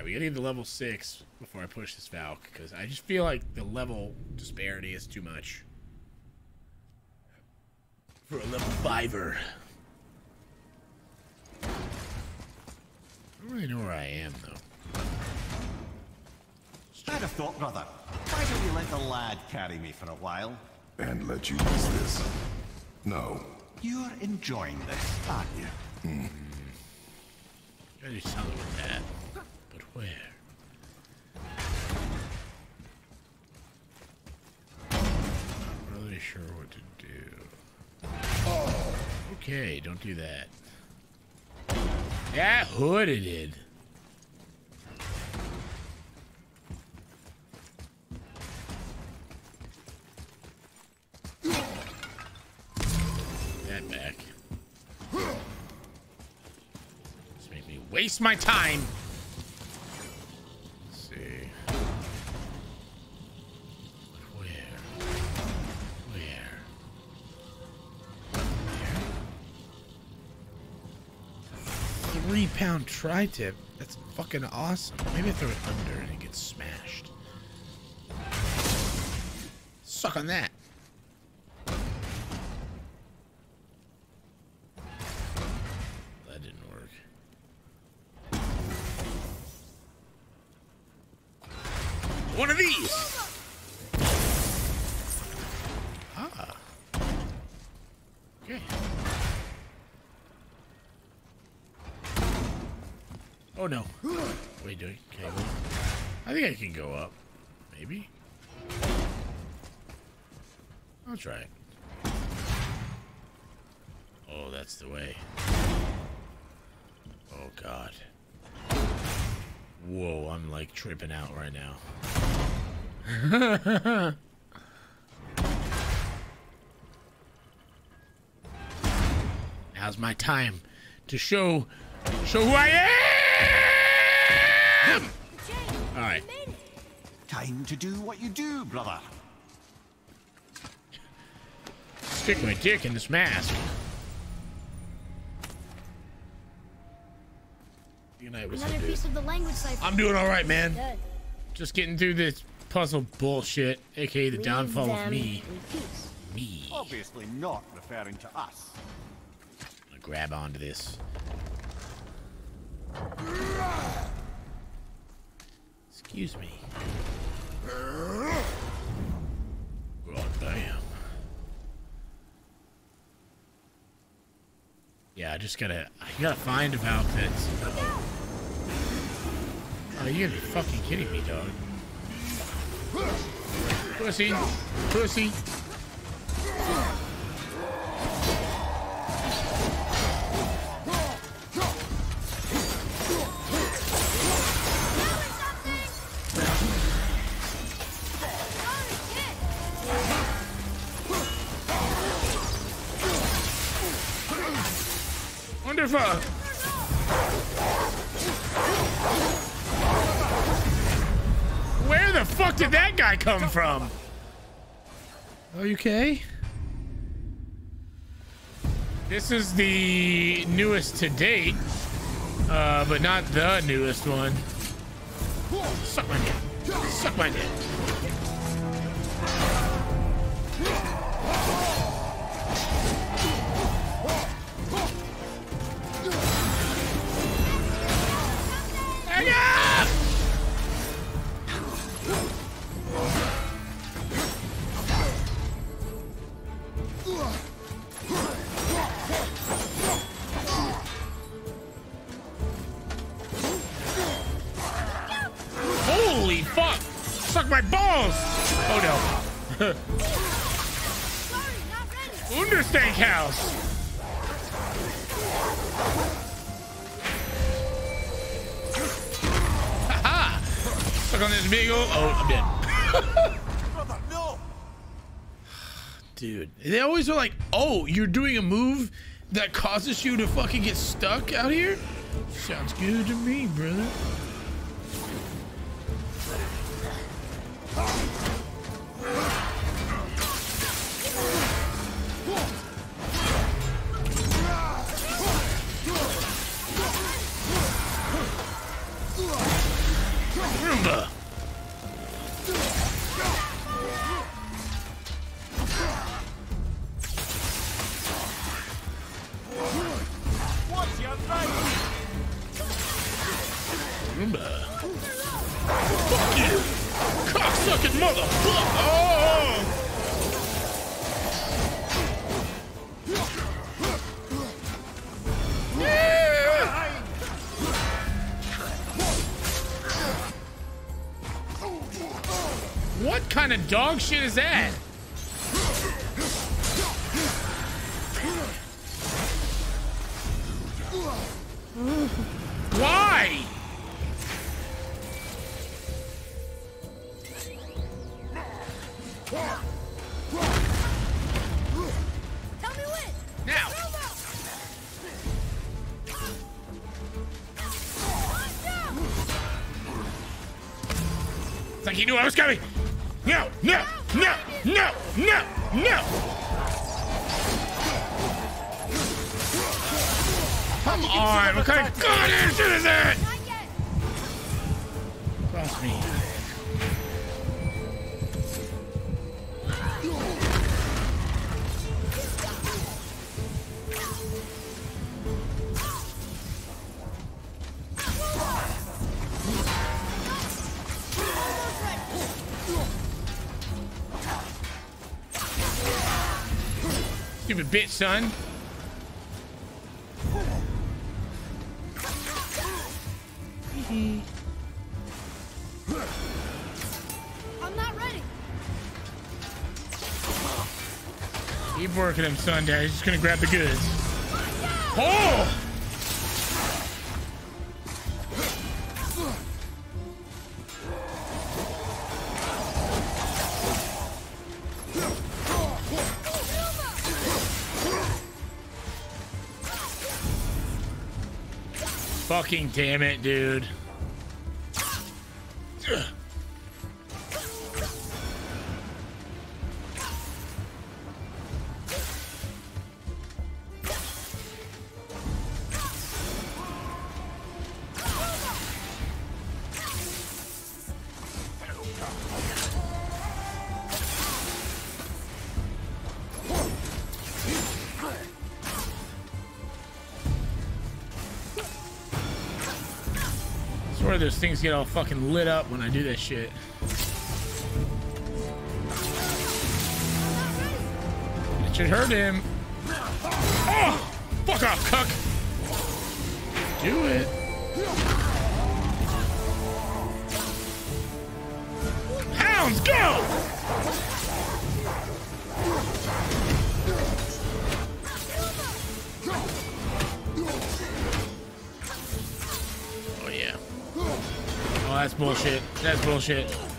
Alright, we gotta get to level 6 before I push this Valk, because I just feel like the level disparity is too much. For a level 5er. I don't really know where I am, though. I'd have thought, brother. Why don't you let the lad carry me for a while? And let you use this? No. You're enjoying this, aren't you? Hmm. Gotta do something with that. Where? Not really sure what to do. Oh, okay, don't do that. Yeah, hooded. That back. Just make me waste my time. Three pound tri tip. That's fucking awesome. Maybe I throw it under and it gets smashed. Suck on. That can go up. Maybe? I'll try it. Oh, that's the way. Oh god. Whoa, I'm like tripping out right now. Now's my time to show show who I am. All right. Time to do what you do, brother. Stick my dick in this mask. Night, what's up, Another piece of the language cipher. I'm doing all right, man. Good. Just getting through this puzzle bullshit, aka the Leave downfall of me. Me. Obviously not referring to us. I'm gonna grab onto this. Excuse me. God damn. Yeah, I just gotta, I gotta find a valve that's. Oh, you gotta be fucking kidding me, dog. Pussy, pussy. Where the fuck did that guy come from? Are you okay? This is the newest to date, uh, but not the newest one. Suck my dick. Suck my dick. They always are like, oh, you're doing a move that causes you to fucking get stuck out here? Sounds good to me, brother. Kind of dog shit is that? Why? Tell me when. Now. It's like he knew I was coming. Of goddamn shit is that? Cross me. Stupid bitch, son. Working him, son. Dad. He's just gonna grab the goods. Oh! Fucking damn it, dude. Those things get all fucking lit up when I do this shit. It should hurt him. Oh! Fuck off, cuck! Do it. Hounds, go! That's bullshit. That's bullshit.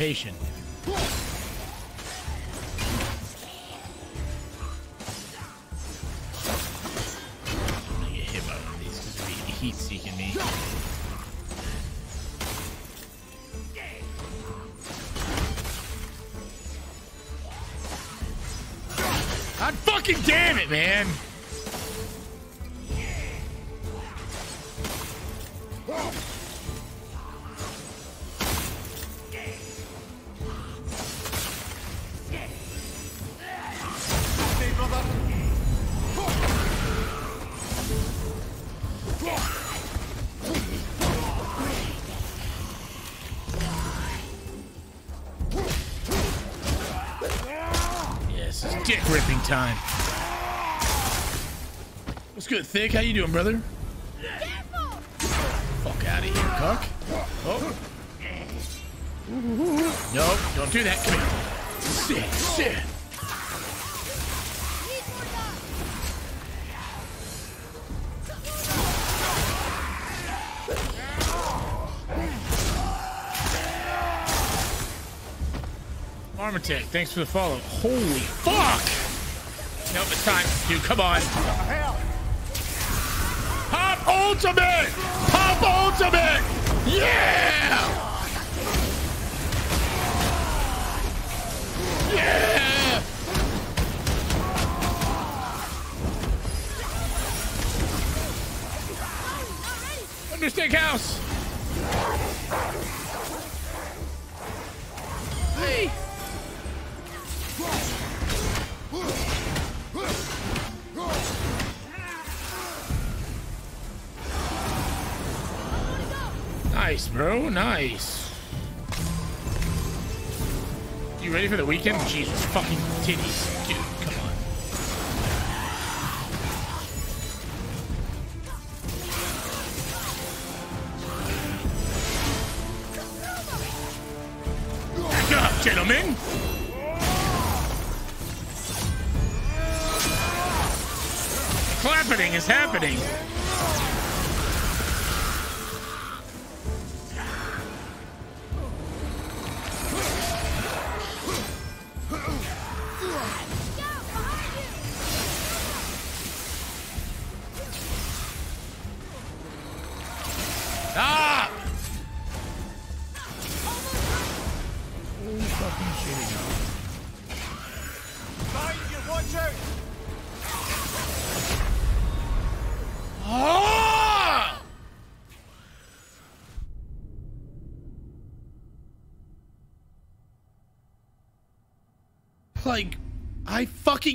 Rotation. Thick? How you doing, brother? Fuck out of here, cuck. Oh. Nope, don't do that. Come here. Sit. Need! Armatech, thanks for the follow. Holy fuck! Nope, it's time. Dude, come on. Ultimate! Pop ultimate! Yeah! Yeah! Ready! House! Nice, You ready for the weekend? Jesus fucking titties. Dude,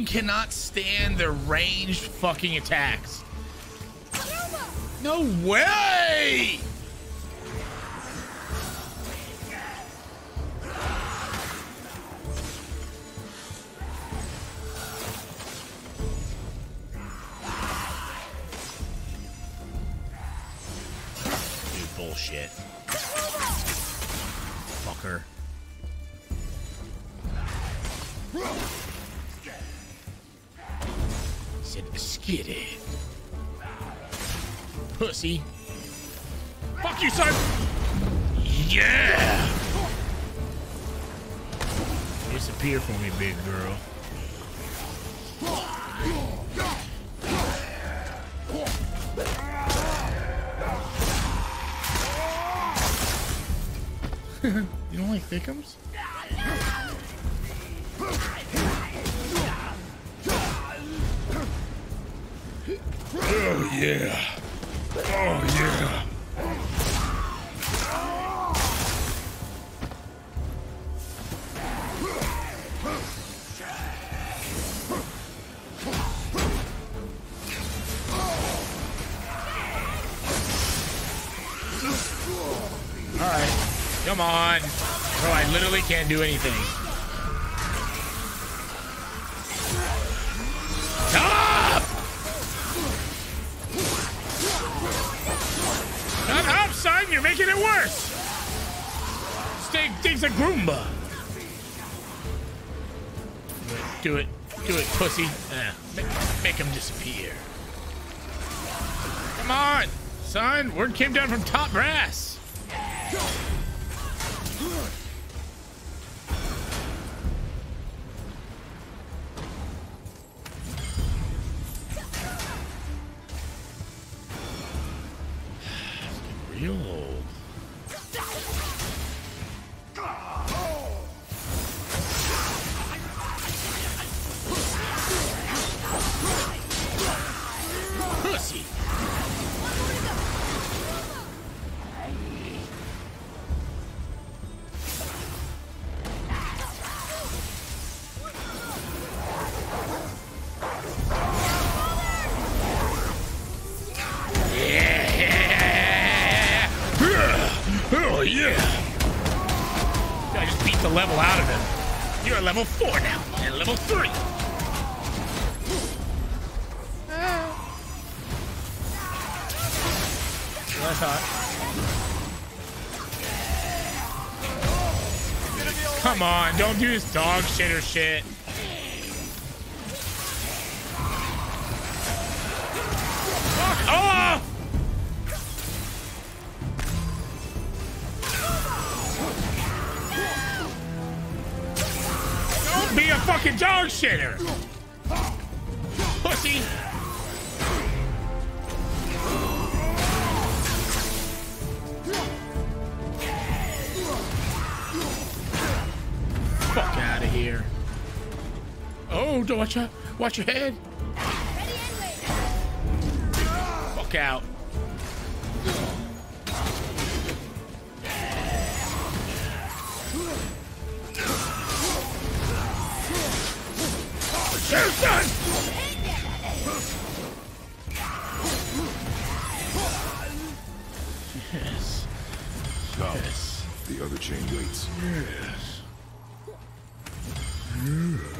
fucking cannot stand the ranged fucking attacks. No way! Can't do anything. This dog shit or shit. Watch your, head. Ready and waiting. Fuck out. Shoot, son! Yes. Come. Yes. The other chain waits. Yes. Yes.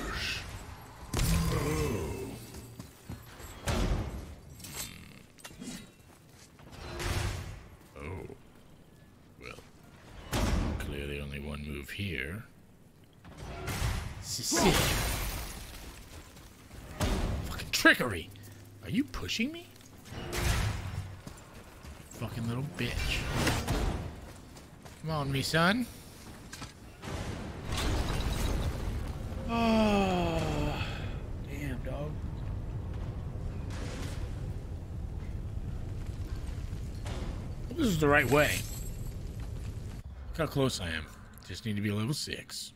pushing me? Fucking little bitch. Come on, me son. Oh, ah, damn, dog. This is the right way. Look how close I am. Just need to be level 6.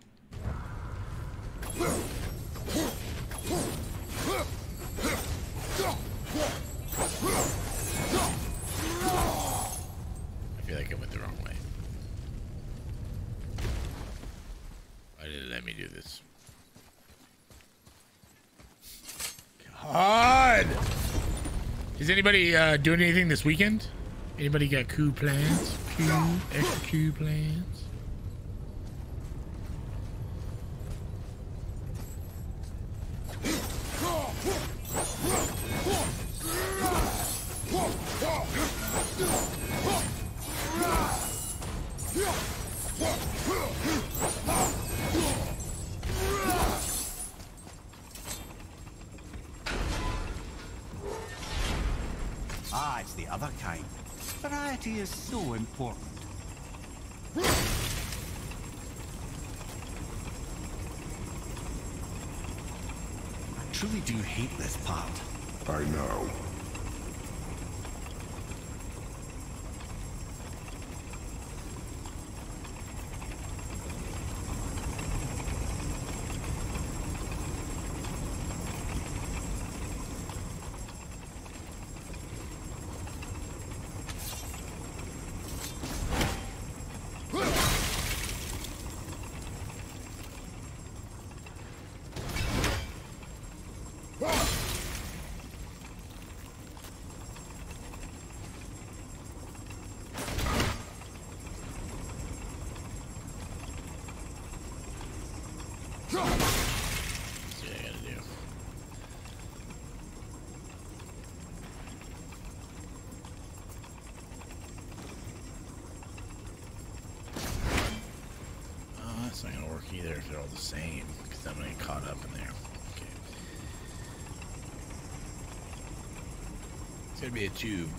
Anybody uh, doing anything this weekend? Anybody got coup plans? Coup, extra coup plans? They're all the same, because I'm gonna get caught up in there. Okay. It's gonna be a tube.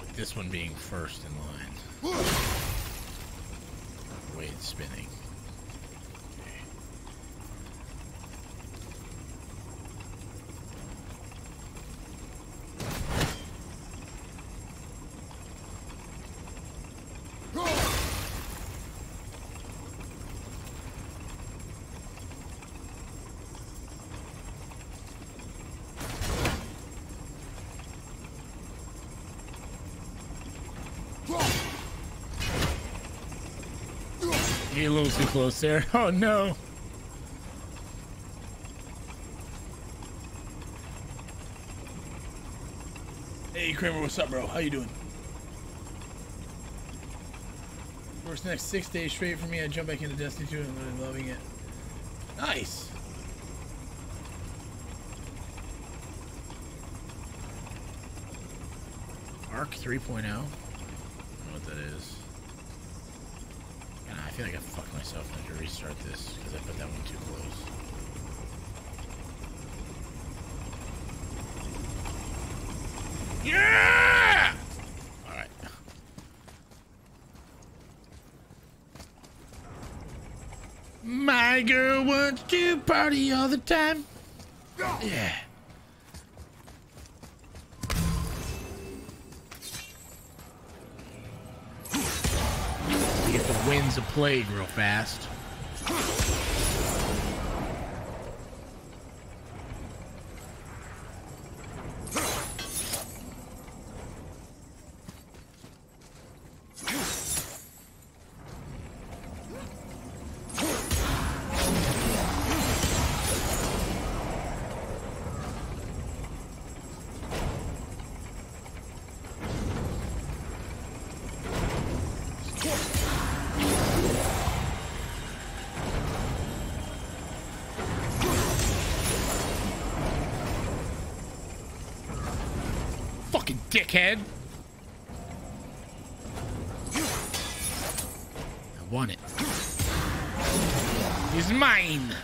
With this one being first in line. The way it's spinning. Okay. A little too close there. Oh no. Hey Kramer, what's up, bro? How you doing? Works next six days straight for me. I jump back into Destiny 2 and I'm loving it. Nice. Arc 3.0. I don't know what that is. Feel like I fucked myself. I have to restart this because I put that one too close. Yeah! Alright. My girl wants to party all the time. Yeah. Plague real fast. Dickhead. I want it. He's mine.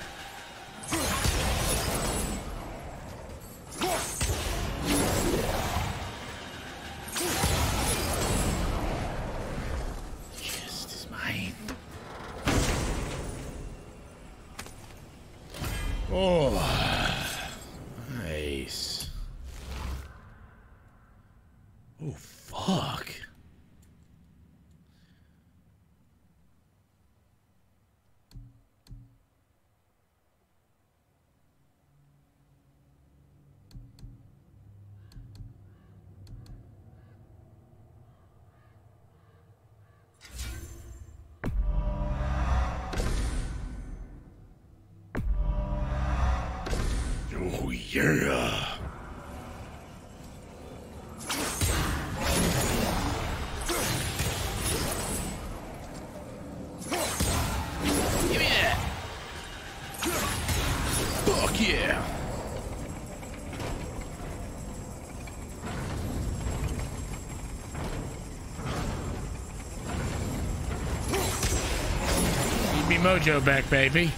That. Uh, Fuck yeah. Mojo back, baby.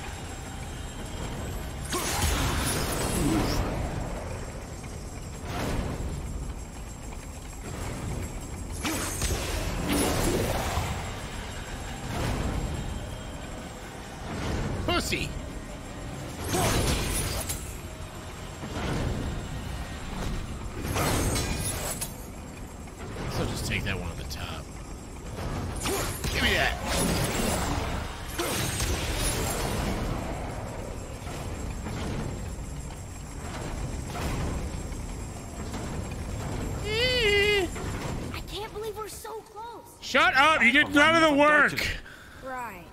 You did none of the work. Right.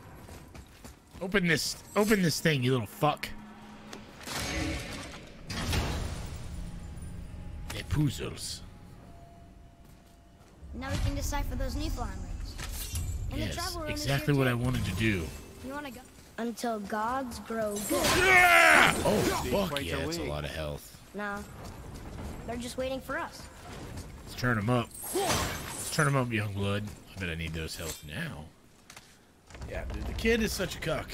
Open this. Open this thing, you little fuck. The puzzles. Now we can decipher those Nephilim rings. And the Yes, travel room is exactly what I wanted to do. You wanna go? Until gods grow good. Yeah! Oh, fuck yeah, that's a lot of health. no. They're just waiting for us. Let's turn them up. Let's turn them up, young blood. I bet I need those health now. Yeah, dude, the kid is such a cuck.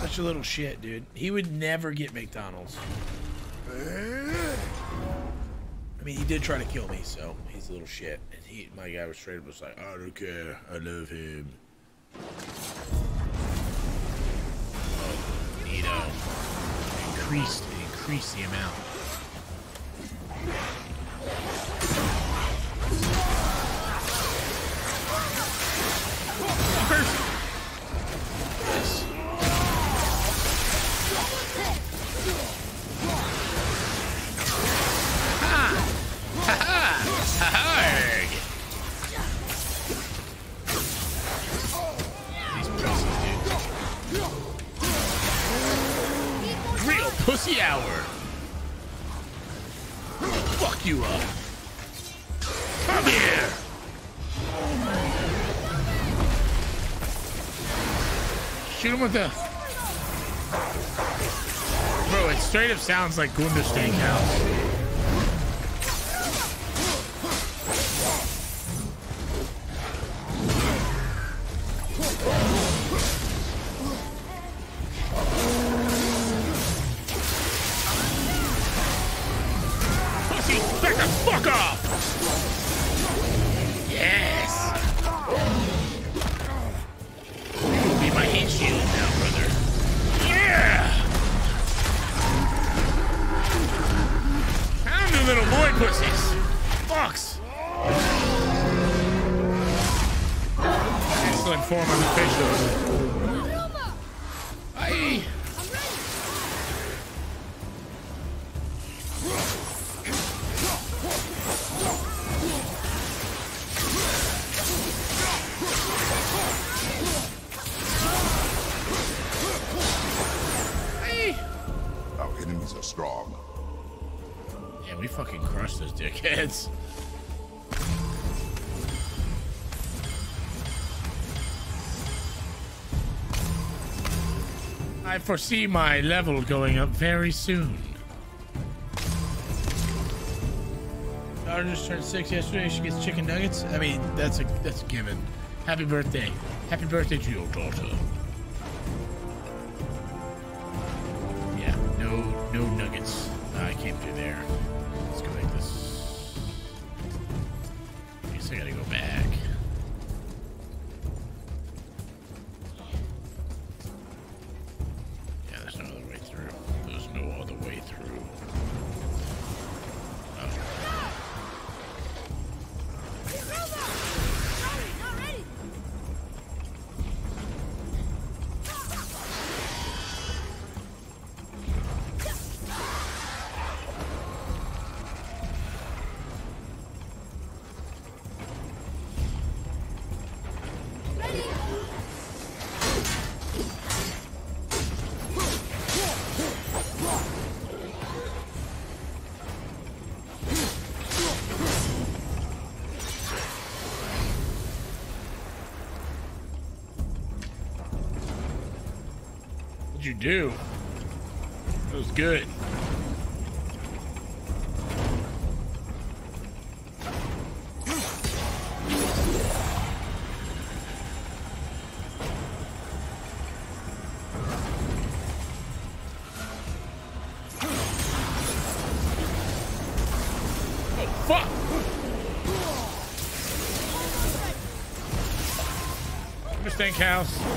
Such a little shit, dude. He would never get McDonald's. I mean, he did try to kill me, so he's a little shit. And he, my guy was straight up was like, I don't care. I love him. Oh, Neato. Increased, increase the amount. Pussy Hour! Fuck you up! Come here! Shoot him with the... Bro, it straight up sounds like Gunderstein House. Fuck off! Yes! You will be my heat shield now, brother. Yeah! Pound you little boy pussies! Fucks! Excellent form of the fish, though. Aye. Foresee my level going up very soon. Daughter just turned six yesterday. She gets chicken nuggets. I mean, that's a that's a given. Happy birthday. Happy birthday to your daughter. Yeah, no no nuggets. I came through there. What'd you do? That was good. House.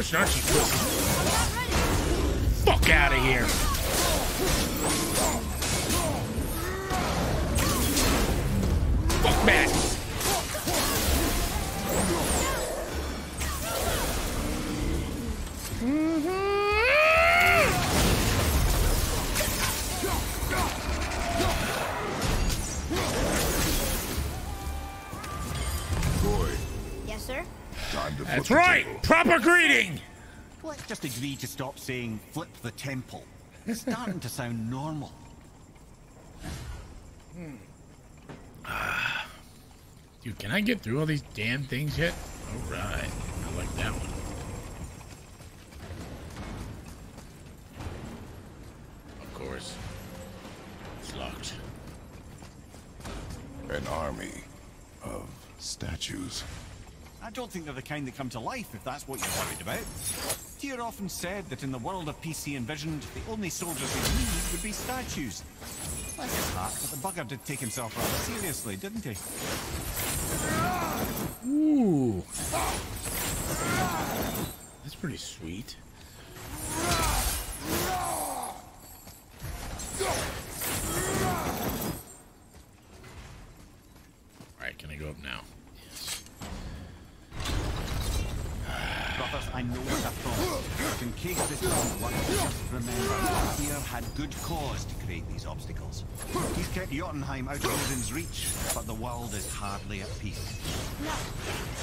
Yeah, in slow motion, aren't you? Fuck out of here! Fuck back! Boy, Yes, sir? time to That's right! Proper greeting! Let's agree to stop saying flip the temple. It's starting to sound normal. Dude, can I get through all these damn things yet? Alright. I like that one. Of course. It's locked. An army of statues. I don't think they're the kind that come to life, if that's what you're worried about. Tyr often said that in the world of PC envisioned, the only soldiers we need would be statues. Bless his heart, but the bugger did take himself rather seriously, didn't he? Ooh. That's pretty sweet. Alright, can I go up now? Yes. Brothers, I know what. But in case this doesn't work, just remember, Tyr had good cause to create these obstacles. He's kept Jotunheim out of Odin's reach, but the world is hardly at peace. No,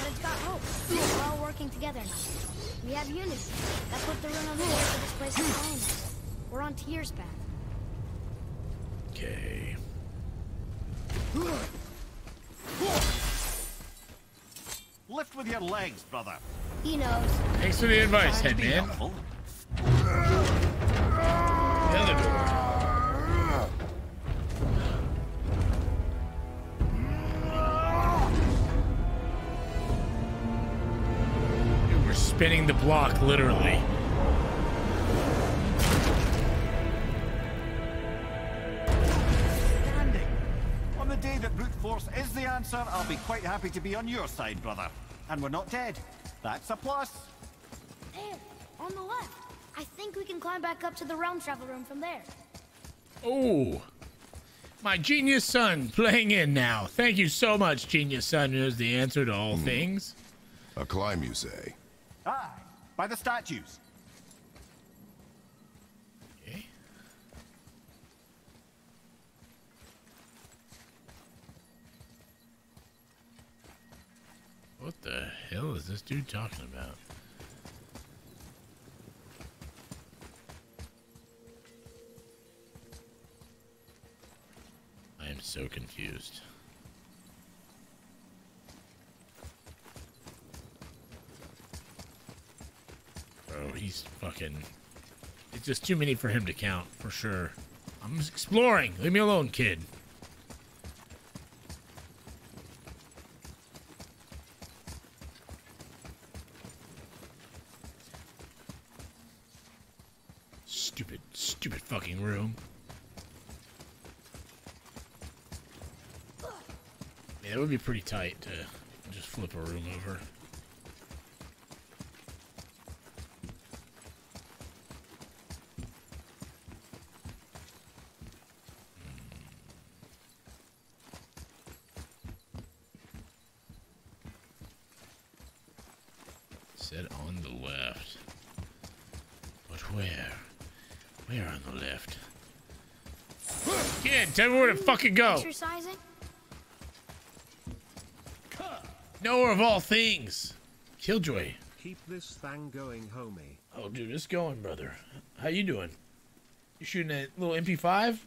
but it's got hope. We're all working together now. We have unity. That's what the rune on the way for this place is telling us. We're on Tyr's path. Okay. Lift with your legs, brother. He knows. Thanks for the advice, Trying to be Headman. The other door. Dude, we're spinning the block, literally. The day that brute force is the answer, I'll be quite happy to be on your side, brother. And we're not dead. That's a plus. There, on the left. I think we can climb back up to the realm travel room from there. Oh, my genius son playing in now. Thank you so much, genius son knows the answer to all hmm. things. A climb, you say? Aye, by the statues. What the hell is this dude talking about? I am so confused. Oh, he's fucking. It's just too many for him to count, for sure. I'm just exploring. Leave me alone, kid. Stupid, fucking room. Yeah, that would be pretty tight to just flip a room over. Hmm. Said on the left. But where? Where on the left? Kid, tell me where to fucking go. Exercising? Nowhere of all things. Killjoy. Keep this thing going, homie. Oh, dude, it's going, brother. How you doing? You shooting a little MP5?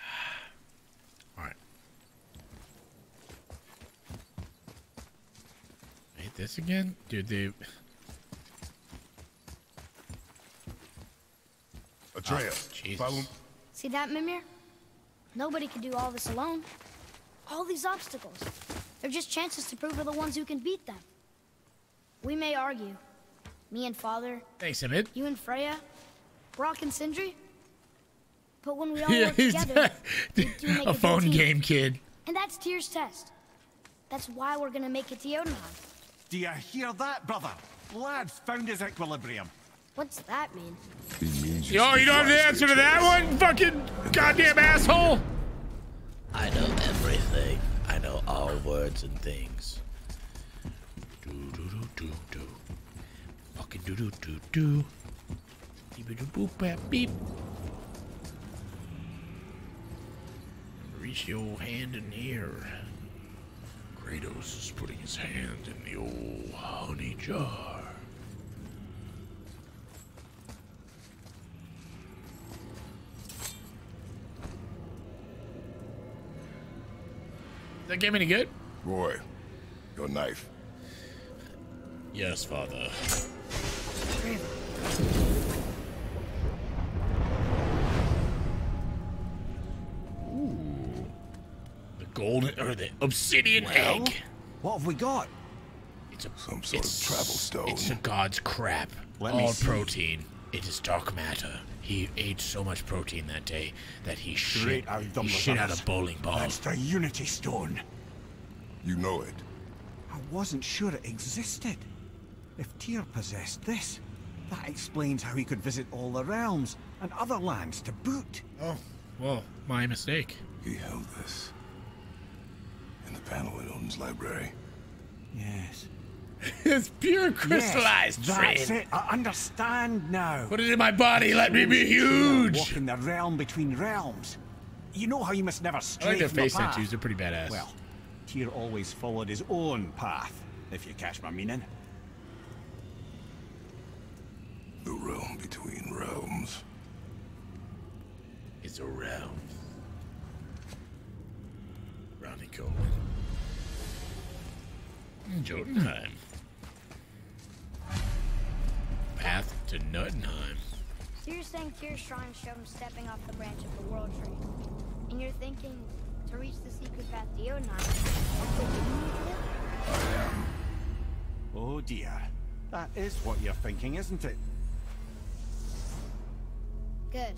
All right. Wait, this again? Dude, they... Atreus, Jesus. follow See that, Mimir? Nobody can do all this alone. All these obstacles. They're just chances to prove we're the ones who can beat them. We may argue. Me and Father, Thanks, Emmett. you and Freya, Brok and Sindri. But when we all Yeah, work he's together, we do make a good phone team. game kid. And that's Tyr's test. That's why we're gonna make it to Jotunheim. Do you hear that, brother? Lad's found his equilibrium. What's that mean? Yo, you don't have the answer to that one? Fucking goddamn asshole! I know everything. I know all words and things. Do do do do do. Fucking do do do do. Beep boop bap beep. Reach your hand in here. Kratos is putting his hand in the old honey jar. That game any good? Roy, your knife. Yes, father. The golden or the obsidian egg. What have we got? It's a Some sort of travel stone. It's a god's crap. Let me All see. protein. It is dark matter. He ate so much protein that day that he shit, out he shit out a bowling ball. That's the Unity Stone. You know it. I wasn't sure it existed. If Tyr possessed this, that explains how he could visit all the realms and other lands to boot. Oh, well, my mistake. He held this. In the panel in Odin's library. Yes. It's pure crystallized yes, that's dread. it. I understand now. Put it in my body. Let me be huge. Walk in the realm between realms. You know how you must never stray I stray like their from the face path. tattoos. They're pretty badass. Well, Tyr always followed his own path, if you catch my meaning. The realm between realms. it's a realm. Ronnie Coleman. Jotunheim. Path to Nuttenheim. So you're saying Tyr's shrine showed him stepping off the branch of the world tree. And you're thinking to reach the secret path to Jotunheim. that's what you need to do? Oh dear. That is what you're thinking, isn't it? Good.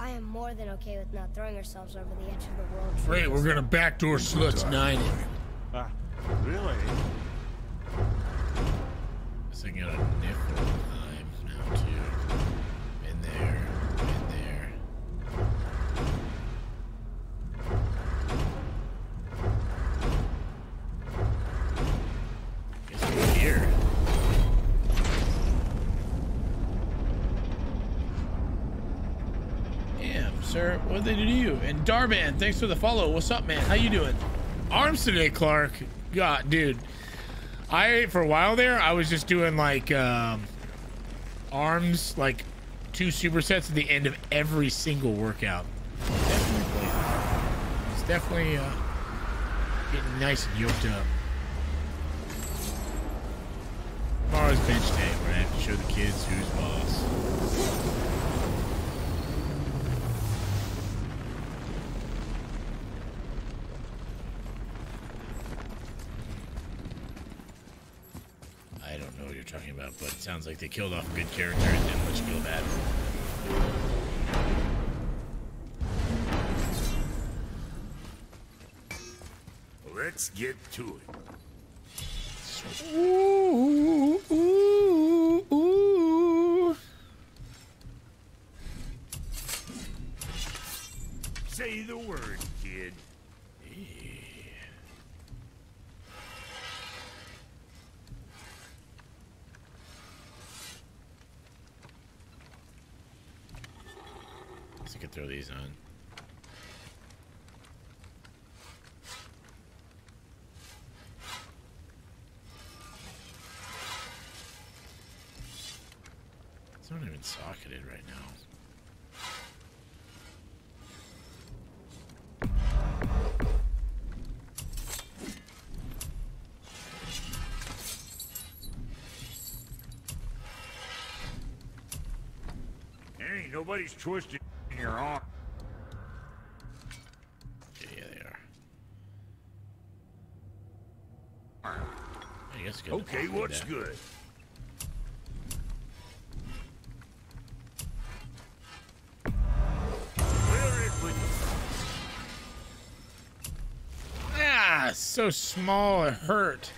I am more than okay with not throwing ourselves over the edge of the world tree. Wait, we're gonna backdoor sluts nine. it. Ah, really? So I got a Niflheim too. In there, in there. We're here. Damn, sir. What did they do to you? And Darban, thanks for the follow. What's up, man? How you doing? Arms today, Clark. God, dude. I for a while there, I was just doing like um, arms, like two supersets at the end of every single workout. Definitely, it's definitely uh, getting nice and yoked up. Tomorrow's bench day, where I have to show the kids who's boss. I don't know what you're talking about, but it sounds like they killed off a good character and didn't let you feel bad. Let's get to it. Ooh, ooh, ooh. Say the word, kid. So I could throw these on. It's not even socketed right now. Nobody's twisting your arm. Okay, yeah, they are. I guess good. Okay, what's that. good? Clear it with Ah, so small it hurt.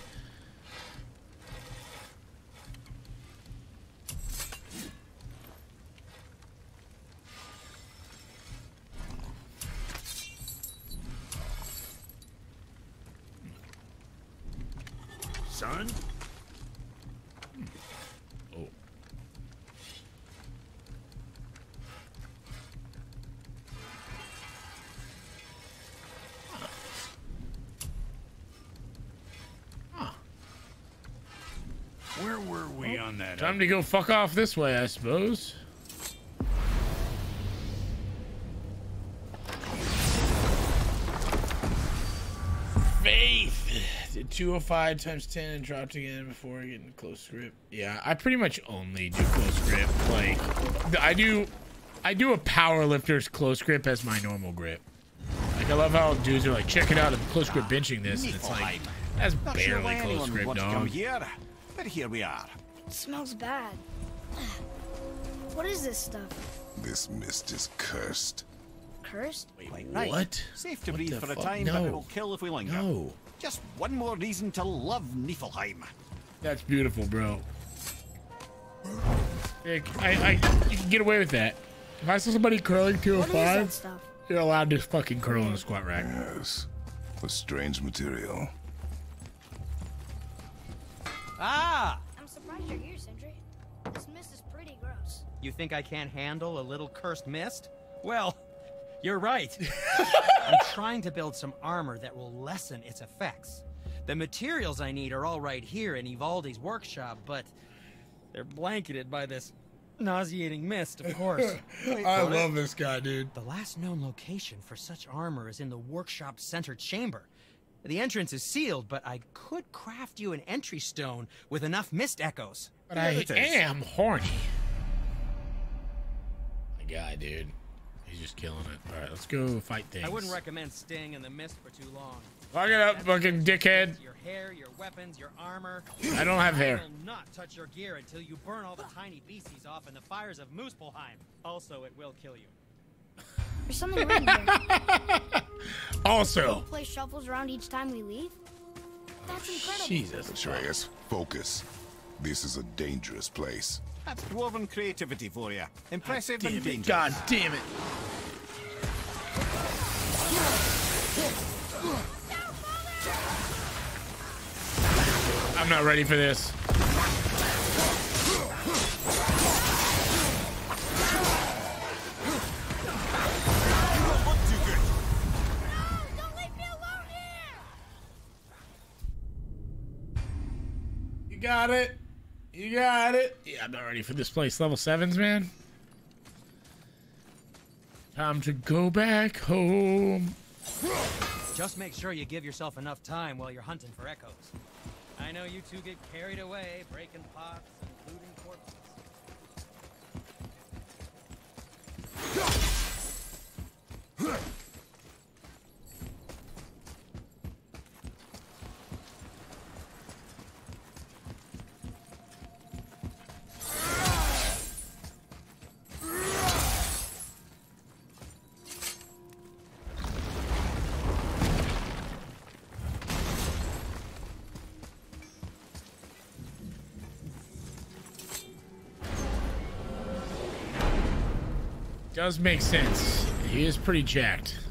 Time to go fuck off this way, I suppose. Faith. Did 205 times 10 and dropped again before getting close grip. Yeah, I pretty much only do close grip. Like, I do, I do a power lifter's close grip as my normal grip. Like, I love how dudes are like, check it out, I'm close grip benching this, and it's like, that's Not sure why barely close grip, dog. here, but here we are. It smells bad. What is this stuff? This mist is cursed. Cursed? Quite right. What? Safe to What breathe for a time, No. but it'll kill if we linger. No. Just one more reason to love Niflheim. That's beautiful, bro. Nick, I, I, you can get away with that. If I saw somebody curling What is that 205, you're allowed to fucking curl in a squat rack. Yes. A strange material. You think I can't handle a little cursed mist? Well, you're right. I'm trying to build some armor that will lessen its effects. The materials I need are all right here in Ivaldi's workshop, but they're blanketed by this nauseating mist, of course. I love this guy, dude. The last known location for such armor is in the workshop center chamber. The entrance is sealed, but I could craft you an entry stone with enough mist echoes. But I it am horny. The guy, dude. He's just killing it. All right, let's go fight things. I wouldn't recommend staying in the mist for too long. Fuck it up, fucking dickhead. Your hair, your weapons, your armor. I don't have hair. I will not touch your gear until you burn all the tiny beasties off in the fires of Muspelheim. Also, it will kill you. There's something written here. Also, Play shuffles around each time we leave? That's incredible. Jesus. Atreus, focus. This is a dangerous place. That's dwarven creativity for you. Impressive Damn and it. dangerous. God damn it. I'm not ready for this. Don't leave me alone here! You got it. You got it. Yeah, I'm not ready for this place. Level sevens, man. Time to go back home. Just make sure you give yourself enough time while you're hunting for echoes. I know you two get carried away, breaking pots and looting corpses. Does make sense. He is pretty jacked.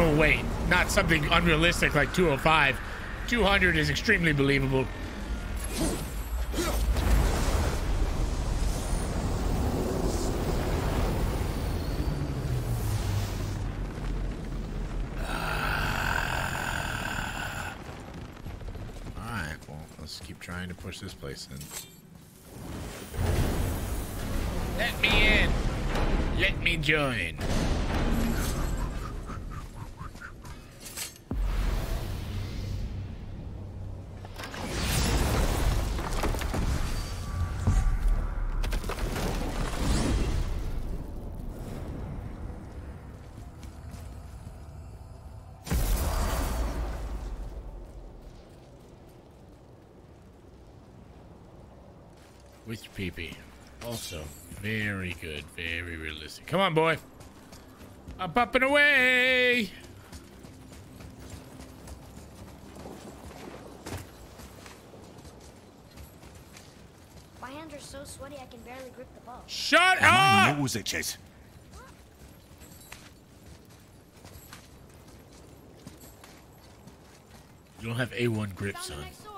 Weight. Not something unrealistic like 205. 200 is extremely believable. Alright, well, let's keep trying to push this place in. Let me in! Let me join. Very. Come on, boy. Up, up, and away! My hands are so sweaty I can barely grip the ball. Shut My up! nose itches. You don't have A1 grip, son. next sword.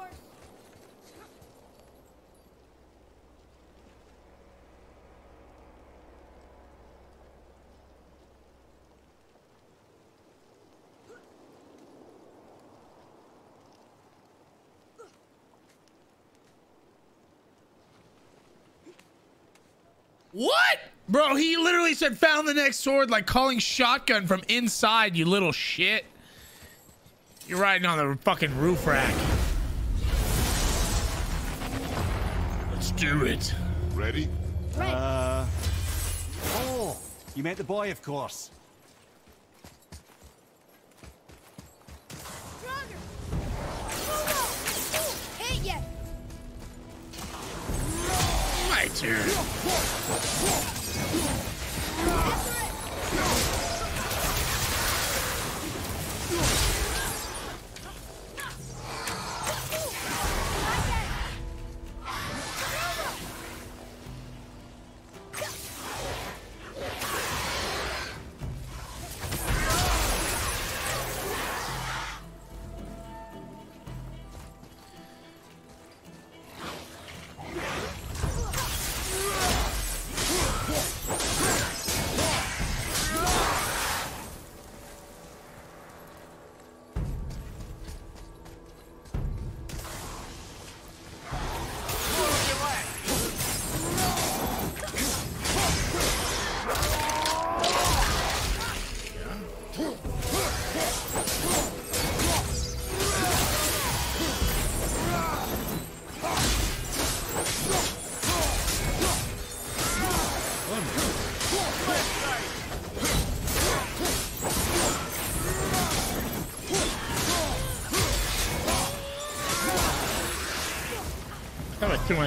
What? Bro, he literally said found the next sword like calling shotgun from inside, you little shit. You're riding on the fucking roof rack. Let's do it. Ready? Uh. Oh, you met the boy, of course. Let's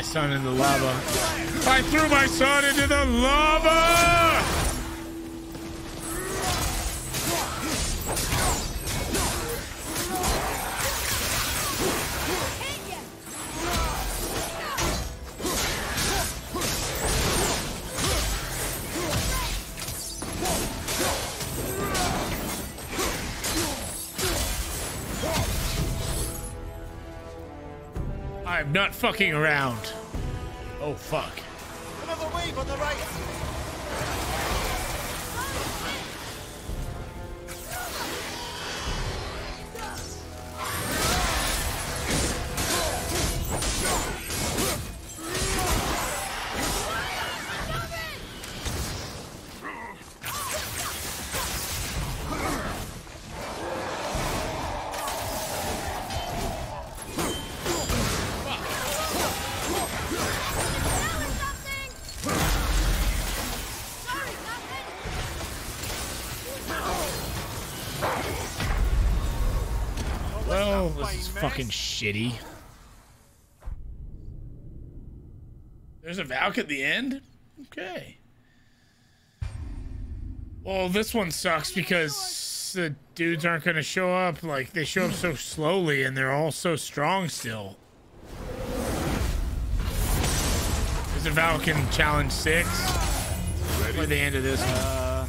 son in the lava. I threw my son into the lava! I'm not fucking around. Fuck. Fucking shitty. There's a Valk at the end? Okay. Well, this one sucks because the dudes aren't going to show up. Like, they show up so slowly and they're all so strong still. There's a Valk in Challenge 6. Ready? By the end of this one. Uh,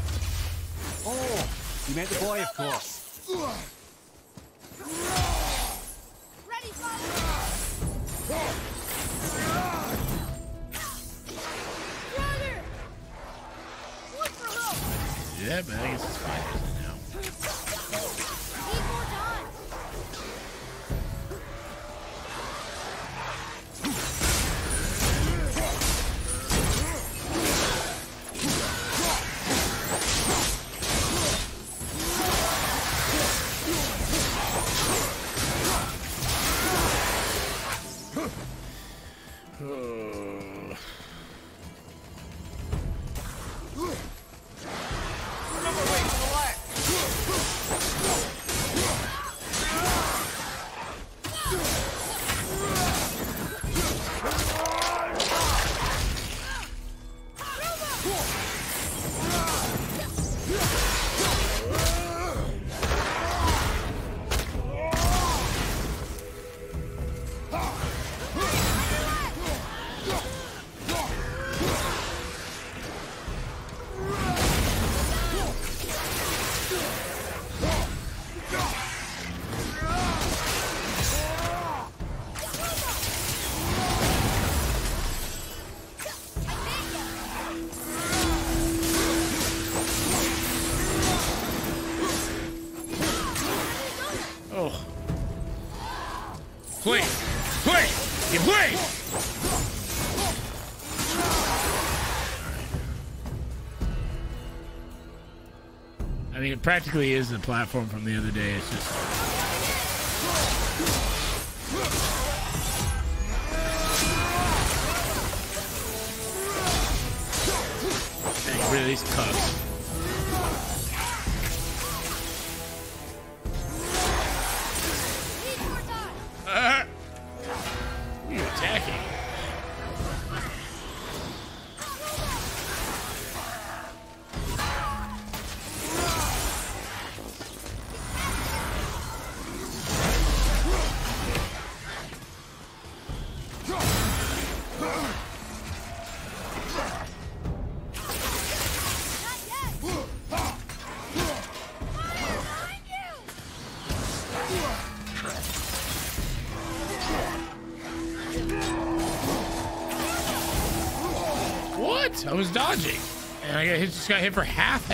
oh, you met the boy, of course. Yeah, but I guess it's fine. Now. Oh. It practically is the platform from the other day. It's just. Of these cups. Got hit for half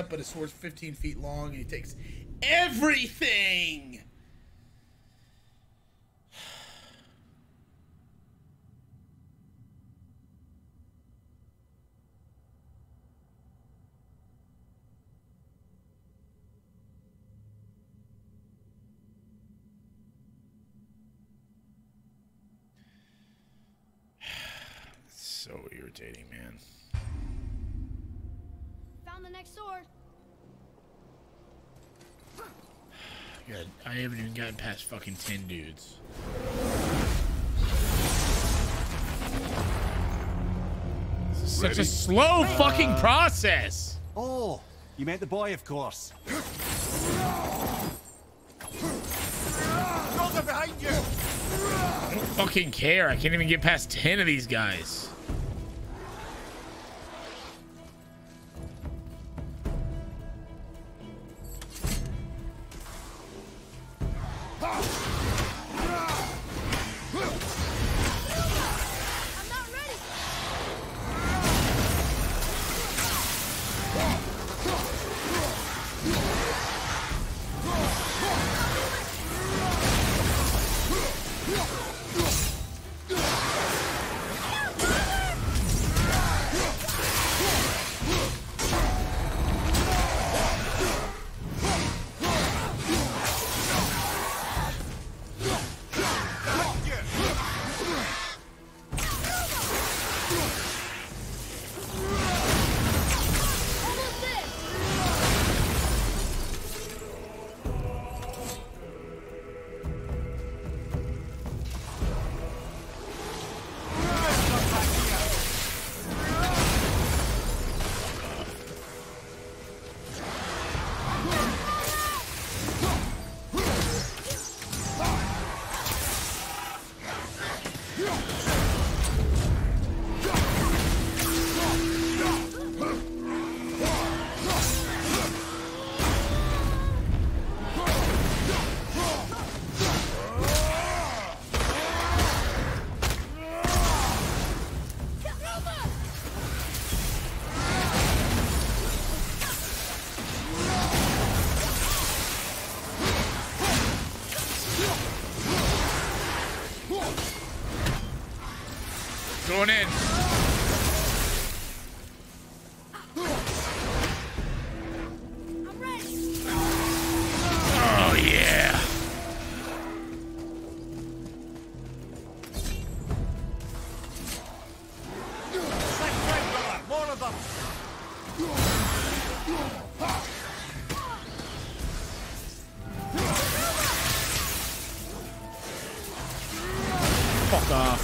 up, but his sword's 15 feet long, and he takes everything! so irritating, man next. God, I haven't even gotten past fucking 10 dudes. such a slow fucking process. Oh, you meant the boy, of course. I don't fucking care. I can't even get past 10 of these guys.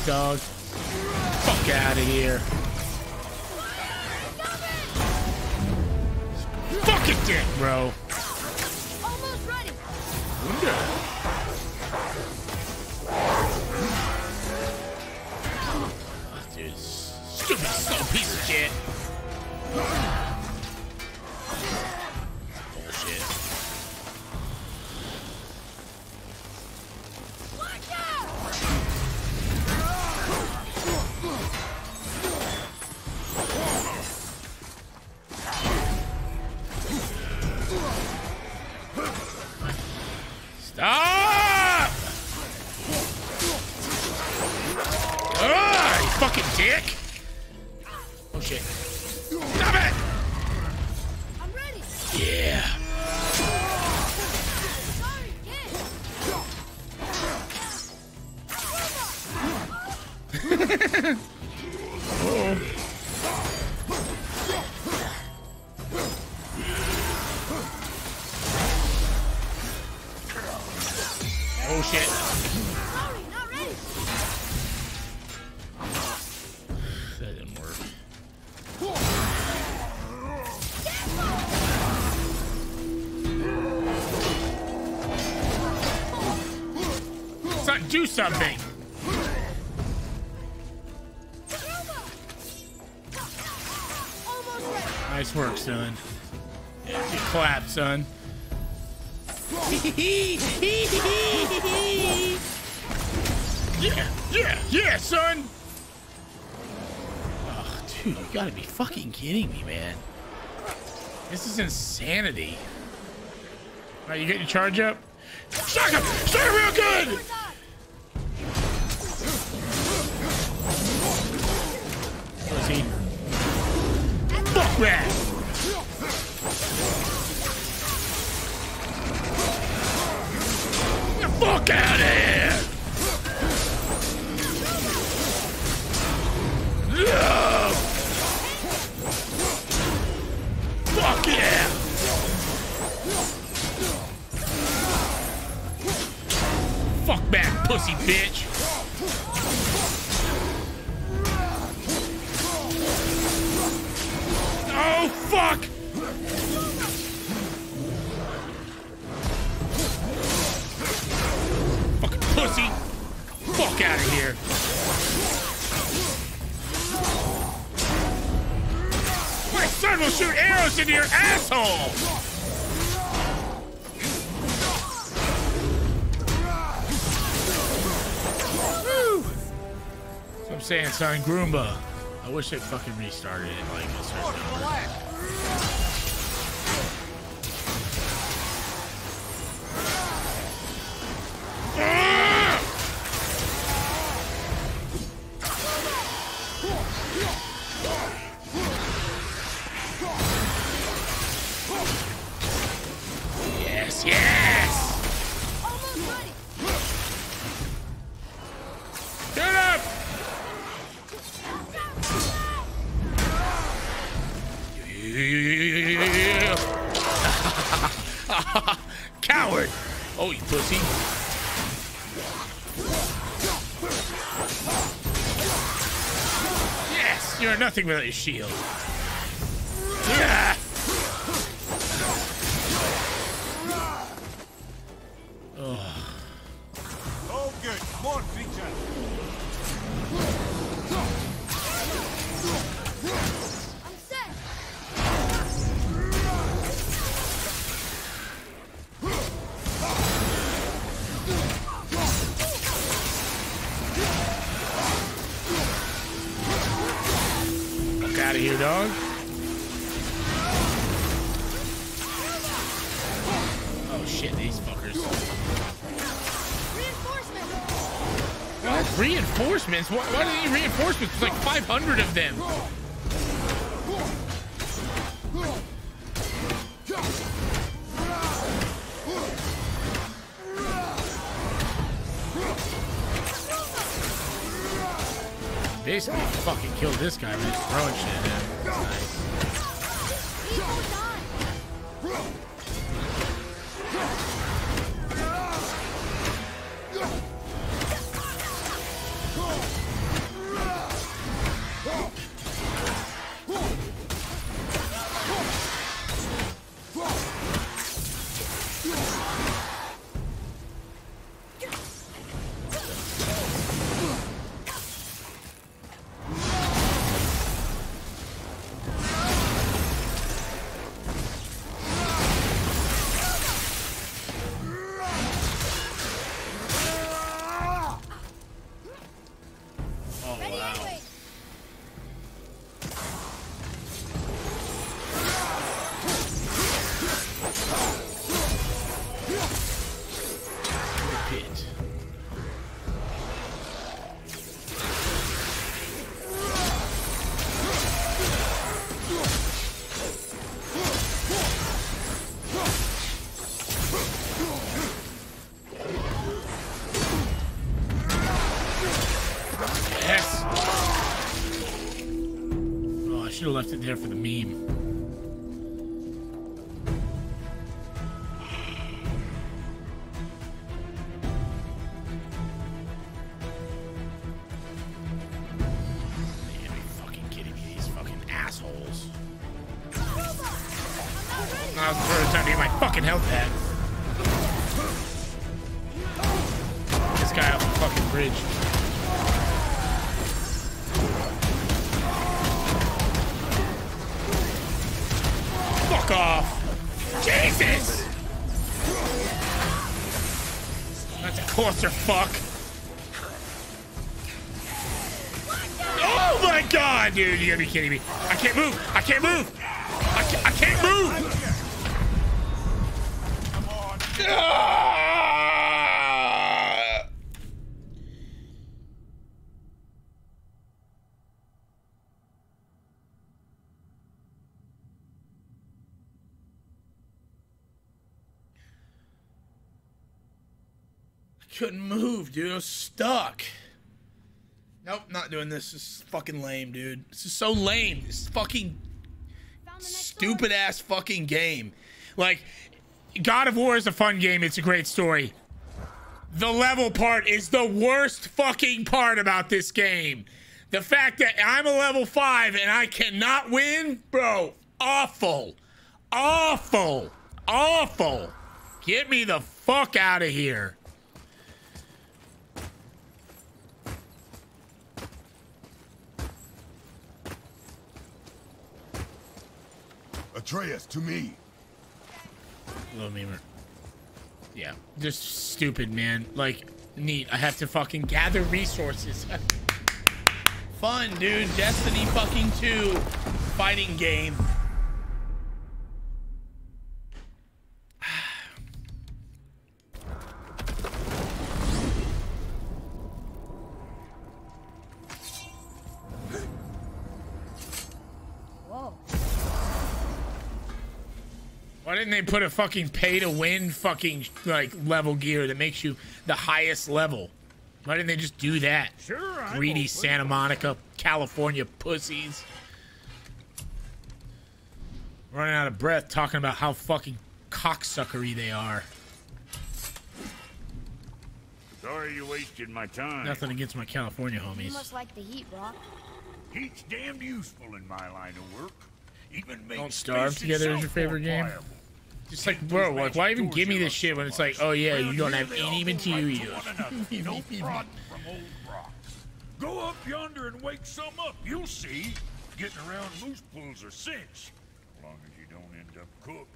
dog. Something. Nice work, son. Get son. yeah, yeah, yeah, son. Oh, dude, you gotta be fucking kidding me, man. This is insanity. Right, you get your charge up? That's what I'm saying, son. Groomba. I wish they fucking restarted it like now. Nothing without your shield. 500 of them. Basically, fucking killed this guy just throwing shit at him. Nice. Clusterfuck. Oh my god, dude! You gotta be kidding me. I can't move! I can't move! This. Is fucking lame, dude. This is so lame. This fucking stupid ass fucking game. Like, God of War is a fun game. It's a great story. The level part is the worst fucking part about this game. The fact that I'm a level five and I cannot win, bro, awful. Awful. Awful. Get me the fuck out of here. Atreus, to me. Little memer. Yeah, just stupid, man. Like, neat. I have to fucking gather resources. Fun, dude. Destiny fucking 2 fighting game. Why didn't they put a fucking pay to win fucking like level gear that makes you the highest level? Why didn't they just do that? Sure, I'm Greedy. Santa Monica, California pussies. Running out of breath talking about how fucking cocksuckery they are. Sorry you wasted my time. Nothing against my California homies. You homies. must like the heat, Brok. Heat's damned useful in my line of work. Even makes Don't Starve Together is your favorite more game? pliable. Just like, bro, like, why even give me this shit when it's like, oh yeah, you don't have any materials. no fraud from old Brok. Go up yonder and wake some up. You'll see. Getting around moose pools are cinch. As long as you don't end up cooked.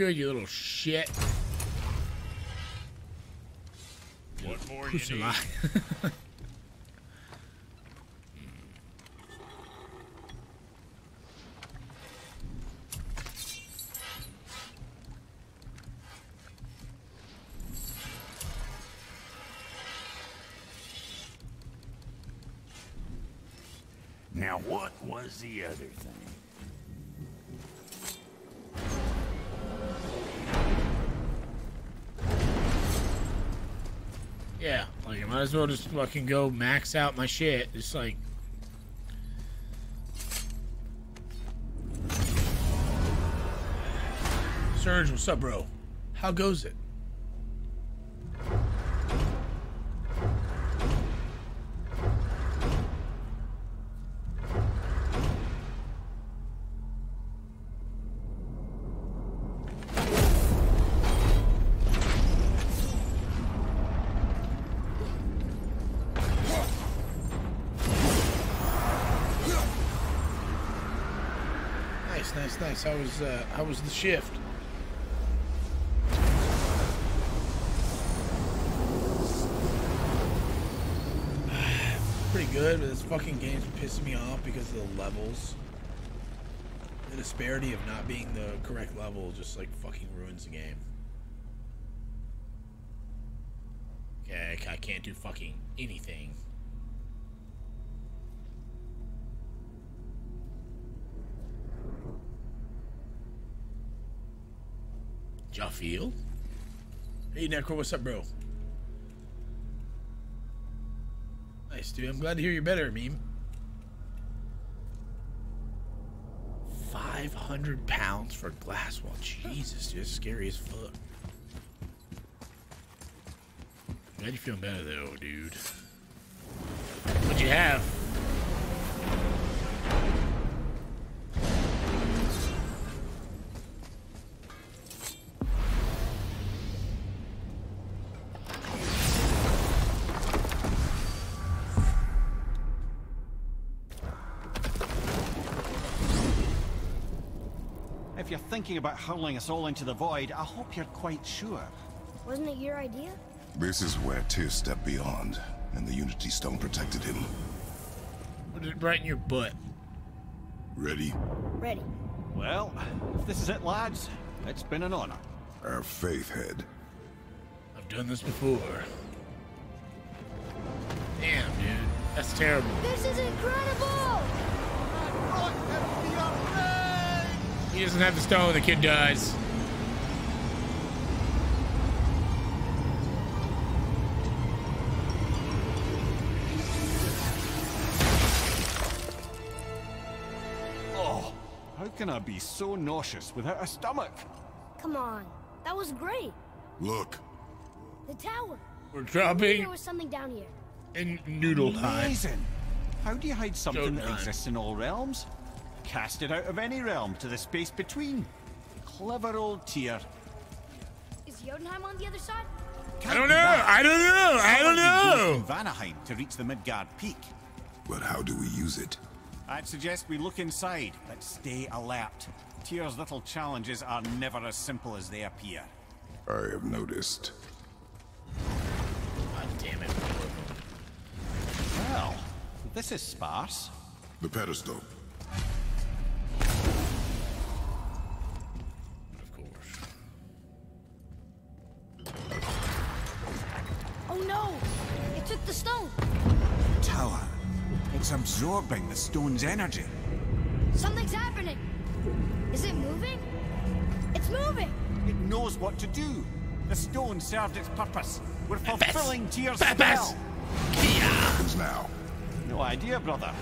Good, you little shit. What more you Pussy need? Now what was the other thing? Might as well just fucking go max out my shit. Just like Surge, what's up, bro? How goes it? Nice. How was uh, how was the shift? Pretty good, but this fucking game's pissing me off because of the levels. The disparity of not being the correct level just like fucking ruins the game. Okay, I can't do fucking anything. Jaffield? Hey Necro, what's up, bro? Nice, dude. I'm glad to hear you're better, meme. 500 pounds for glass wall. Jesus, dude, that's scary as fuck. Glad you're feeling better though, dude. What'd you have? Thinking about hurling us all into the void, I hope you're quite sure. Wasn't it your idea? This is where Tyr stepped beyond, and the Unity Stone protected him. Put it right in your butt. Ready? Ready. Well, if this is it, lads, it's been an honor. Our faith head. I've done this before. Damn, dude. That's terrible. This is incredible! He doesn't have the stone, the kid does. Oh, how can I be so nauseous without a stomach? Come on. That was great. Look, The tower. We're Maybe dropping There was something down here. in noodle time. Amazing. How do you hide something that exists in all realms? Cast it out of any realm to the space between. Clever old Tyr. Is Jotunheim on the other side? I don't know. I don't know. I don't know. From Vanaheim to reach the Midgard Peak. but how do we use it? I'd suggest we look inside, but stay alert. Tyr's little challenges are never as simple as they appear. I have noticed. God damn it. Well, this is sparse. The pedestal. No! It took the stone. Tower. It's absorbing the stone's energy. Something's happening. Is it moving? It's moving. It knows what to do. The stone served its purpose. We're fulfilling Tyr's Purpose. spell. Happens now. No idea, brother.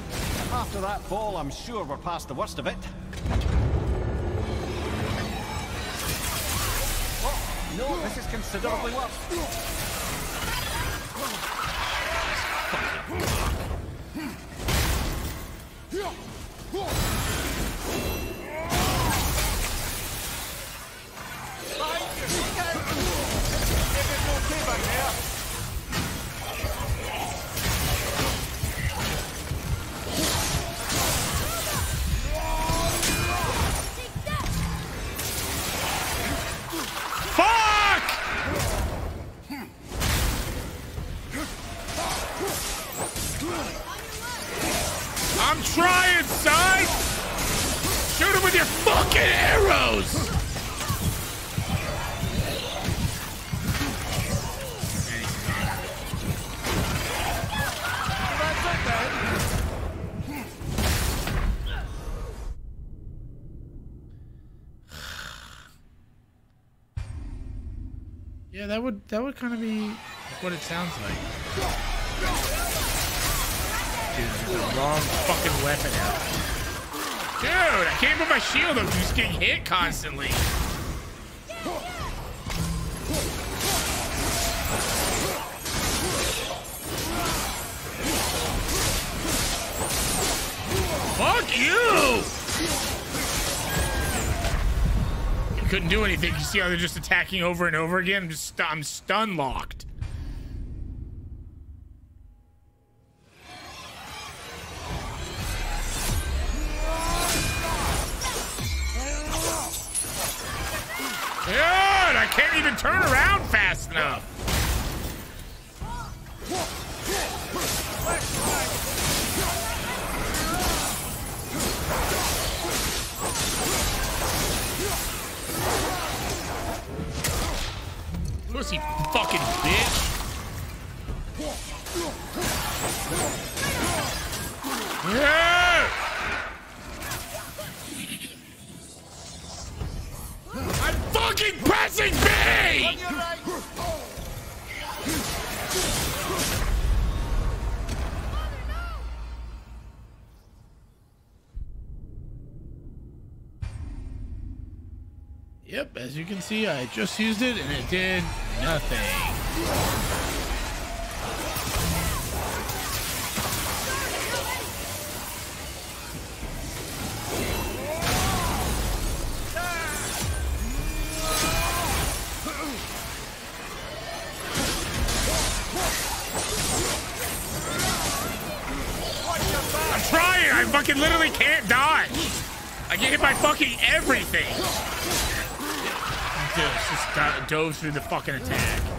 After that fall, I'm sure we're past the worst of it. Oh, no, this is considerably worse. Okay back there. Trying, son! Shoot him with your fucking arrows! Yeah, that would that would kind of be what it sounds like. Dude, is the wrong fucking weapon out. Dude, I can't put my shield up. I'm just getting hit constantly. Fuck you! You couldn't do anything. You see how they're just attacking over and over again? I'm just I'm stun locked. See, I just used it and it did nothing. I'm trying. I fucking literally can't dodge. I get hit by fucking everything. Dove through the fucking attack.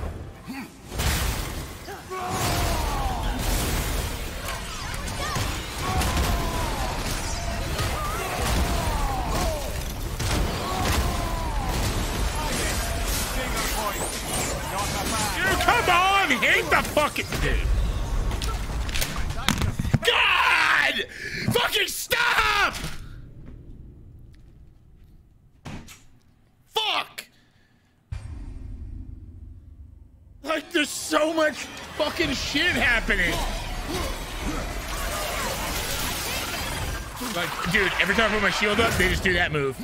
Put my shield up, they just do that move.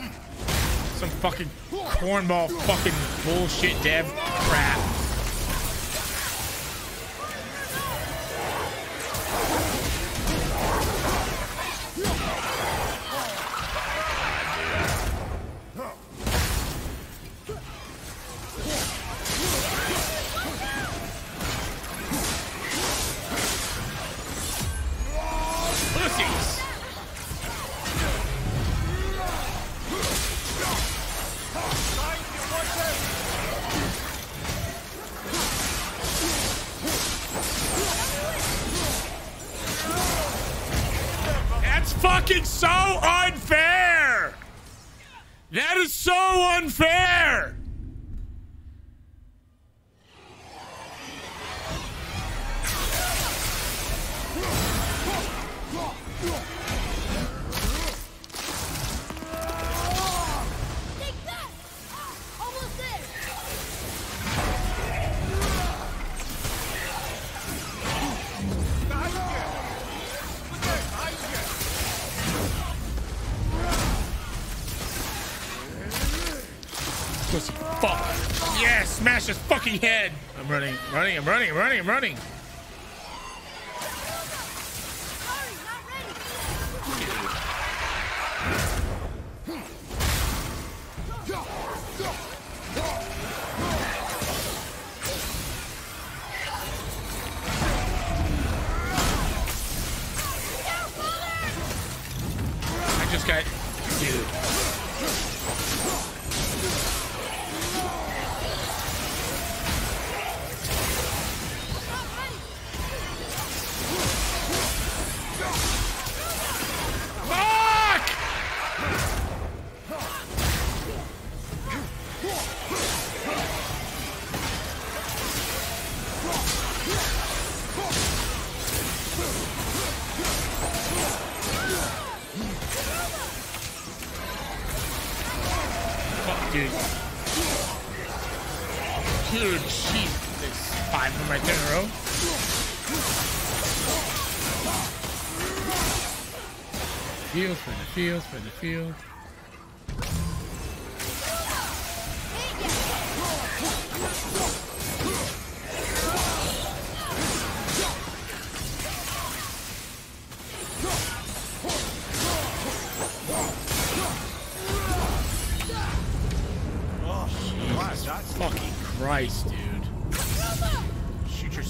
Some fucking cornball fucking bullshit dev running, running, I'm running, I'm running, I'm running.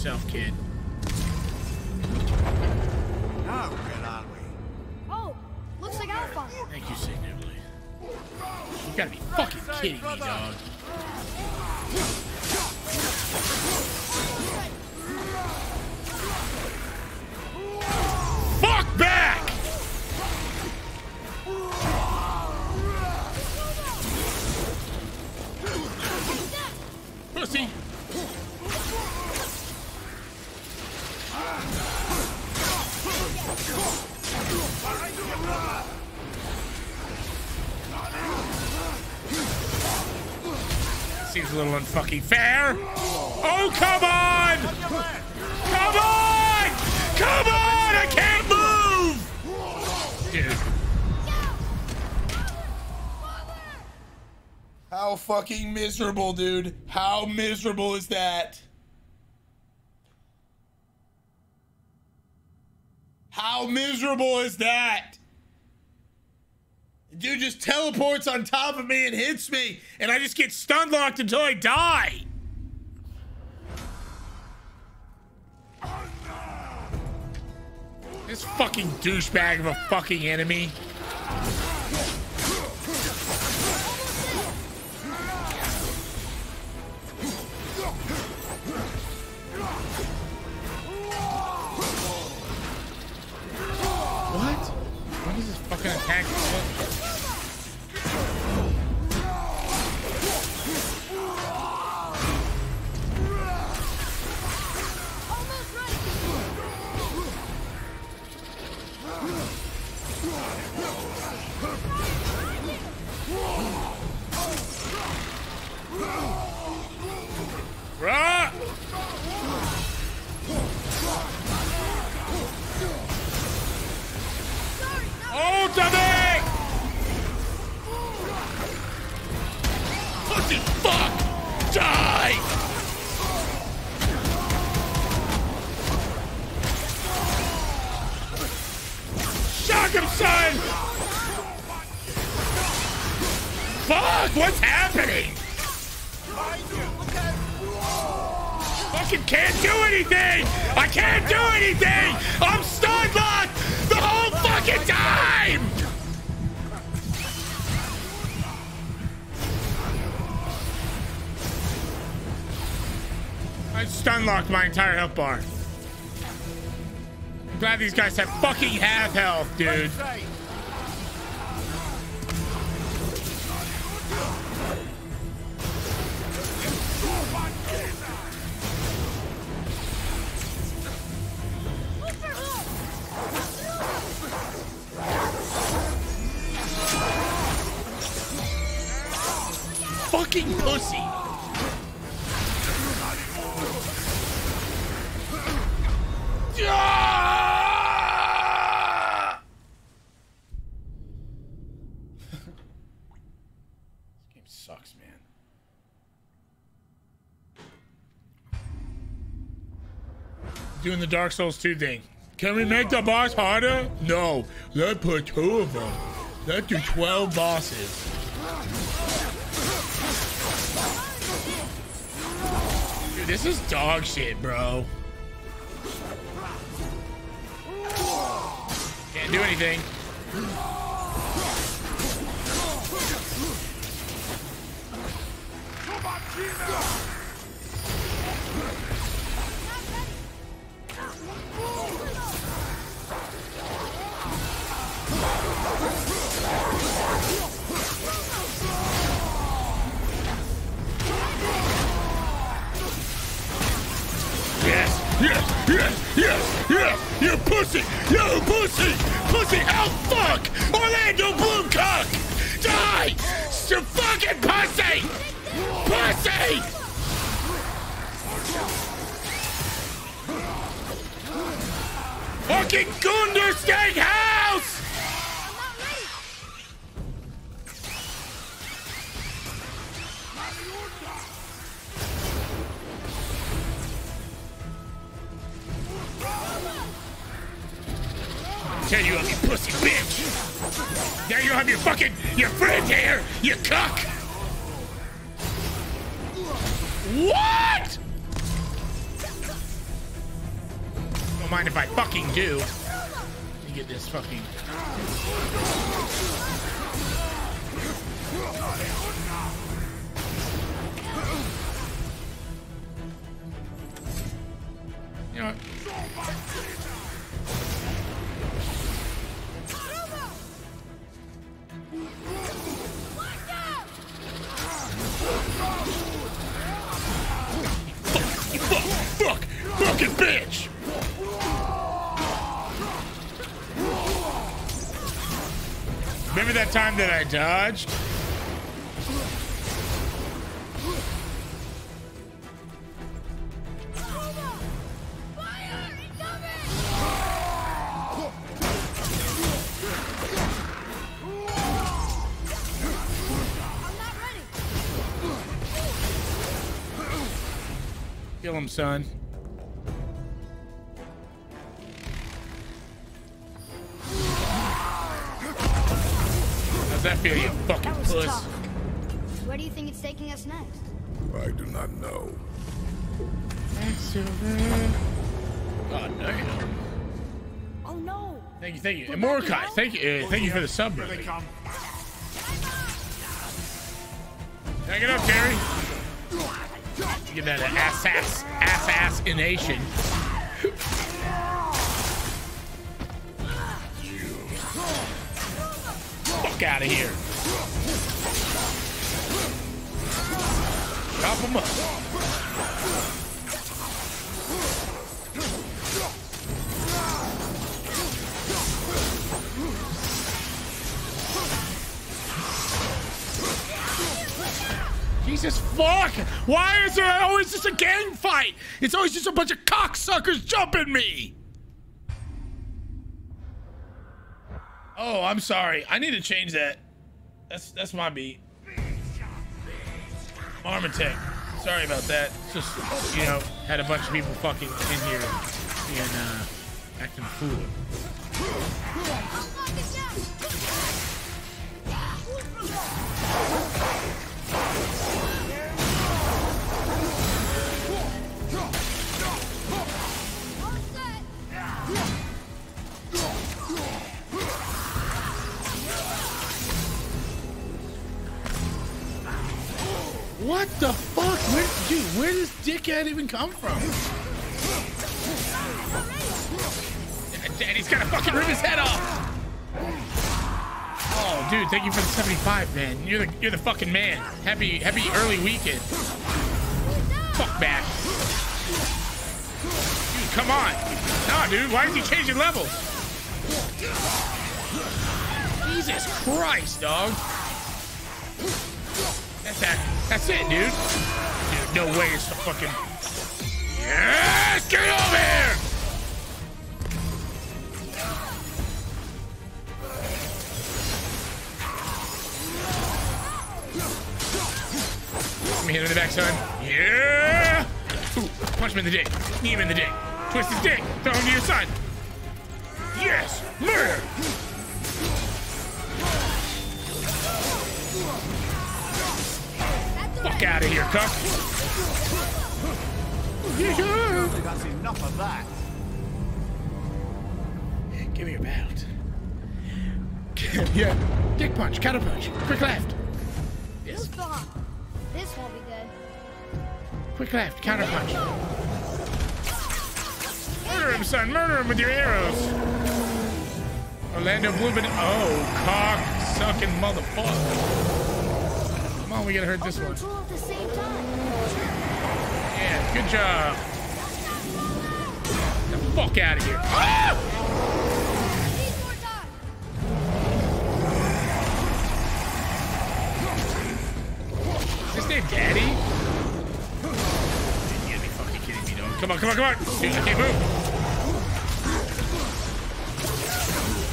Yourself, kid. Now, where are we? Oh, looks like Alphonse. Thank you, St. Nibley. You gotta be fucking kidding me, dog. A little unfucking fair. Oh, come on! Come on! Come on! I can't move! Dude. How fucking miserable, dude. How miserable is that? How miserable is that? Dude just teleports on top of me and hits me, and I just get stun locked until I die. This fucking douchebag of a fucking enemy. Pussy fuck! Die! Shock him, son! Fuck! What's happening? Fucking can't do anything! I can't do anything! I'm stun locked the whole fucking time! I stun locked my entire health bar. I'm glad these guys have fucking half health, dude. Fucking pussy. This game sucks, man. Doing the Dark Souls 2 thing. Can we make the boss harder? No. Let's put two of them. Let's do 12 bosses. Dude, this is dog shit, bro. Can't do anything. Yes, yes, you pussy, you pussy, pussy, oh fuck, Orlando Bloomcock, die, you fucking pussy, pussy. Fucking Gunder Steakhouse! Tell you up, your pussy bitch! Now you have your fucking your friend here, you cuck! What? Don't mind if I fucking do. Let me get this fucking. You know what? Remember that time that I dodged? Son. How's that feel, you fucking puss? tough. Where do you think it's taking us next? I do not know. God damn. Oh no! Thank you, thank you. We're And back thank you, uh, thank you for the sub, brother. Hang it up, Terry. That an ass ass ass assassination. Fuck out of here. Chop him up. Fuck! Why is there always just a gang fight? It's always just a bunch of cocksuckers jumping me! Oh, I'm sorry. I need to change that. That's that's my beat. Armatech. Sorry about that. Just you know, had a bunch of people fucking in here and uh acting a fool. What the fuck? Where, dude, where does dickhead even come from? Daddy's gonna fucking rip his head off. Oh, dude, thank you for the 75, man. You're the you're the fucking man. Happy happy early weekend. Fuck back. Dude, come on. Nah, dude, why is he changing levels? Jesus Christ, dog. That's that. That's it, dude. Dude, no way it's the fucking. Yes! Get over here! Let me hit him in the back, son. Yeah! Ooh, punch him in the dick. Knee him in the dick. Twist his dick. Throw him to your side. Yes! Murder! Fuck out of here, cuck. That's enough of that. Give me your belt. yeah. Dick punch, counter punch. Quick left. Who's behind? This won't be good. Quick left, counter punch. Murder him, son. Murder him with your arrows. Orlando Blooming. Oh, cock sucking motherfucker. Come on, we gotta hurt this one. two at the same time. Yeah, good job. Get the fuck out of here. Ah! Need more time. Is this name Daddy? You gotta be fucking kidding me, dog. Come on, come on, come on. Dude, I can't move.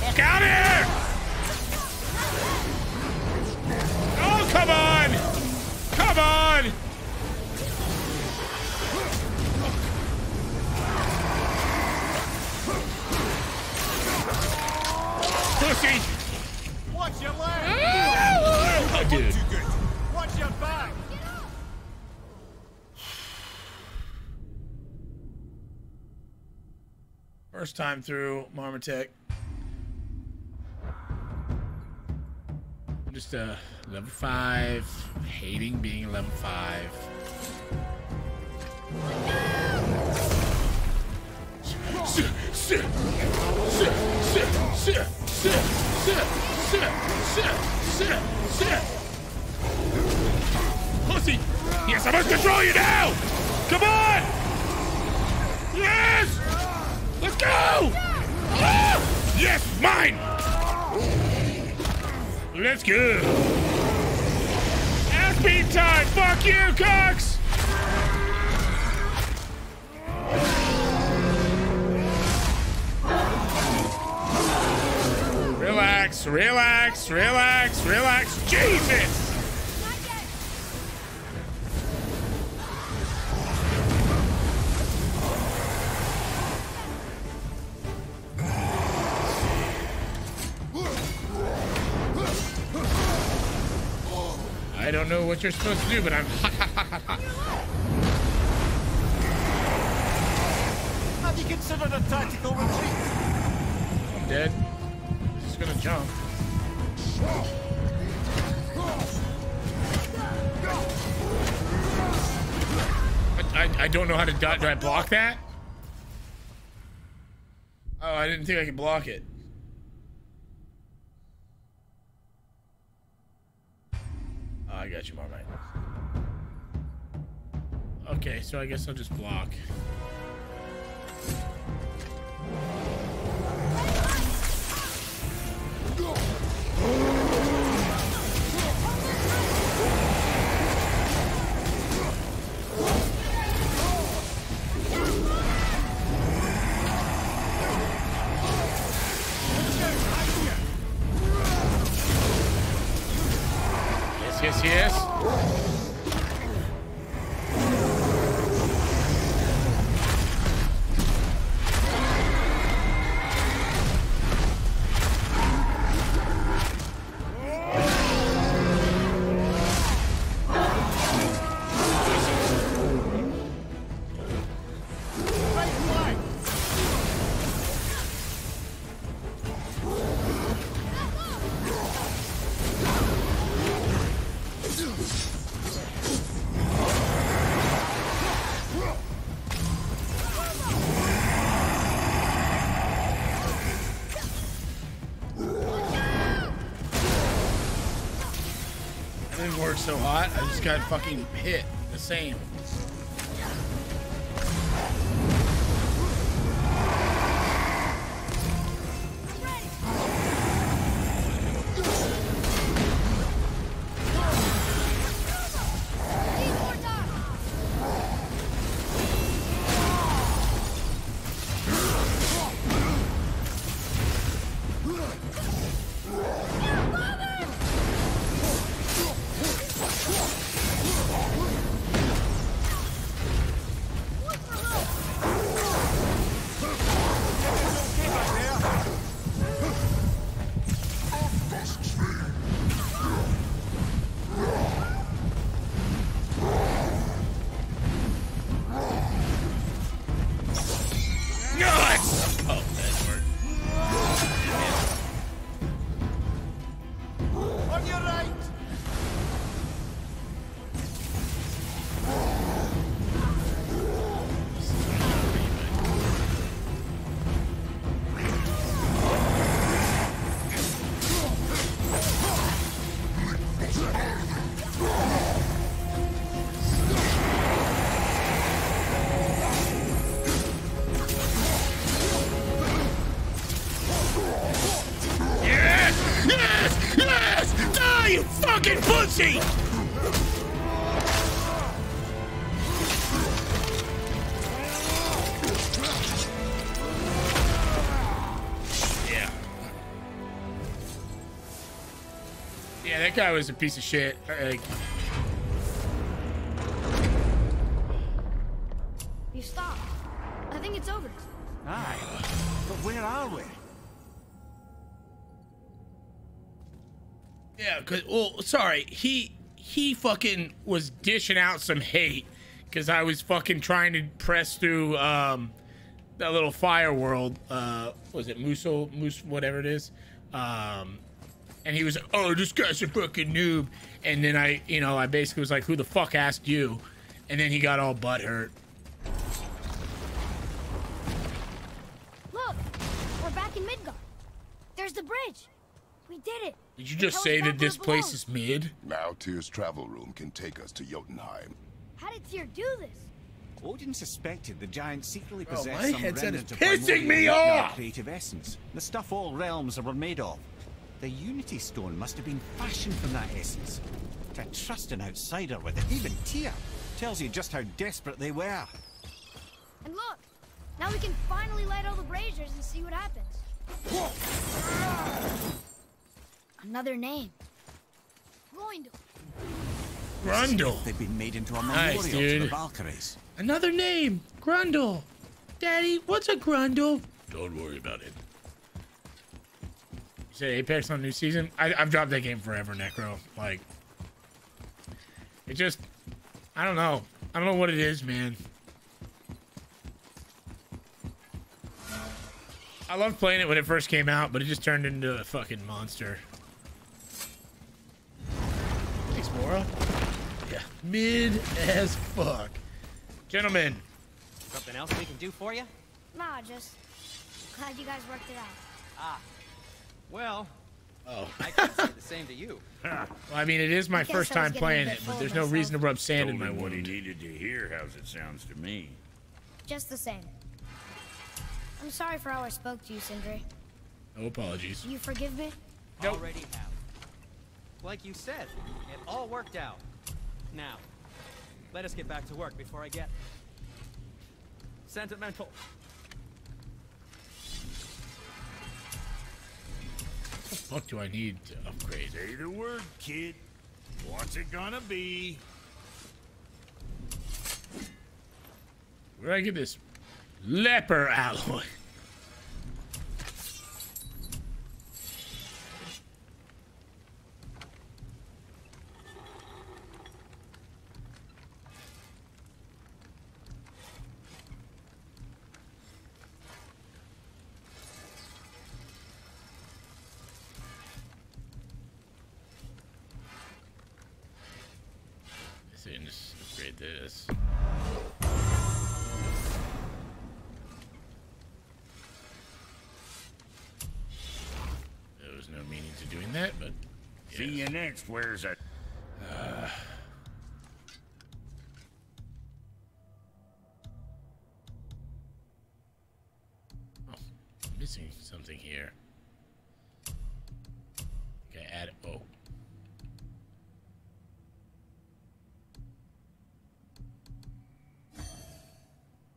Fuck out of here! Oh, come on! Come on! Pussy! Watch your leg! Oh, dude. Too. Watch your back! First time through I'm just a level 5, hating being level 5. Pussy! Yes, I must control you now! Come on! Yes! Let's go! Ah! Yes, mine! Let's go! Ass time! Fuck you, Cox! Relax, relax, relax, relax. Jesus! What you're supposed to do, but I'm Have you considered a tactical retreat? I'm dead. Just gonna jump. I, I, I don't know how to do, do I block that? Oh, I didn't think I could block it. So I guess I'll just block. Yes, so hot. I just got fucking hit the same. That guy was a piece of shit. Like, You stopped. I think it's over. Aye. But where are we? Yeah, cause well, sorry, he he fucking was dishing out some hate because I was fucking trying to press through um that little fire world. Uh, was it Muso Moose whatever it is? Um, and he was oh this guy's a fucking noob. And then I you know I basically was like who the fuck asked you? And then he got all butthurt. Look, we're back in Midgard. There's the bridge. We did it. Did you just say that this place belongs. is mid? Now Tyr's travel room can take us to Jotunheim. How did Tyr do this? Odin suspected the giant secretly Bro, possessed my some headset remnant of pissing me off! creative essence. The stuff all realms were made of. The Unity Stone must have been fashioned from that essence. To trust an outsider with it, even Tyr, tells you just how desperate they were. And look, now we can finally light all the braziers and see what happens. Whoa. Another name. Groindel. Grundle. They've been made into a Nice, memorial to the dude. Valkyries. Another name, Grundle. Daddy, what's a Grundle? Don't worry about it. You said Apex on new season? I, I've dropped that game forever, Necro. Like, It just, I don't know. I don't know what it is, man. I loved playing it when it first came out, but it just turned into a fucking monster. Thanks, Mora. Yeah, mid as fuck. Gentlemen, Something else we can do for you? Nah, just glad you guys worked it out. Ah. Well, Oh. I can say the same to you. well, I mean, it is my first time playing it, but of there's no myself. reason to rub sand in my wound. what he needed to hear, how's it sounds to me. Just the same. I'm sorry for how I spoke to you, Sindri. No apologies. You forgive me? Nope. Already have. Like you said, it all worked out. Now, let us get back to work before I get sentimental. Fuck do I need to upgrade? Say the word, kid. What's it gonna be? Where did I get this leper alloy? You next. Where's that? Uh. oh, missing something here. Okay, add it. Oh.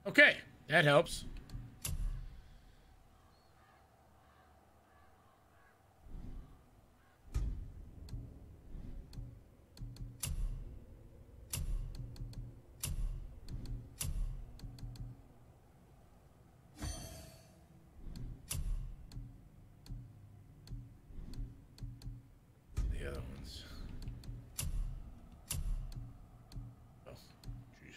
Okay, that helps. The other ones. Oh, jeez.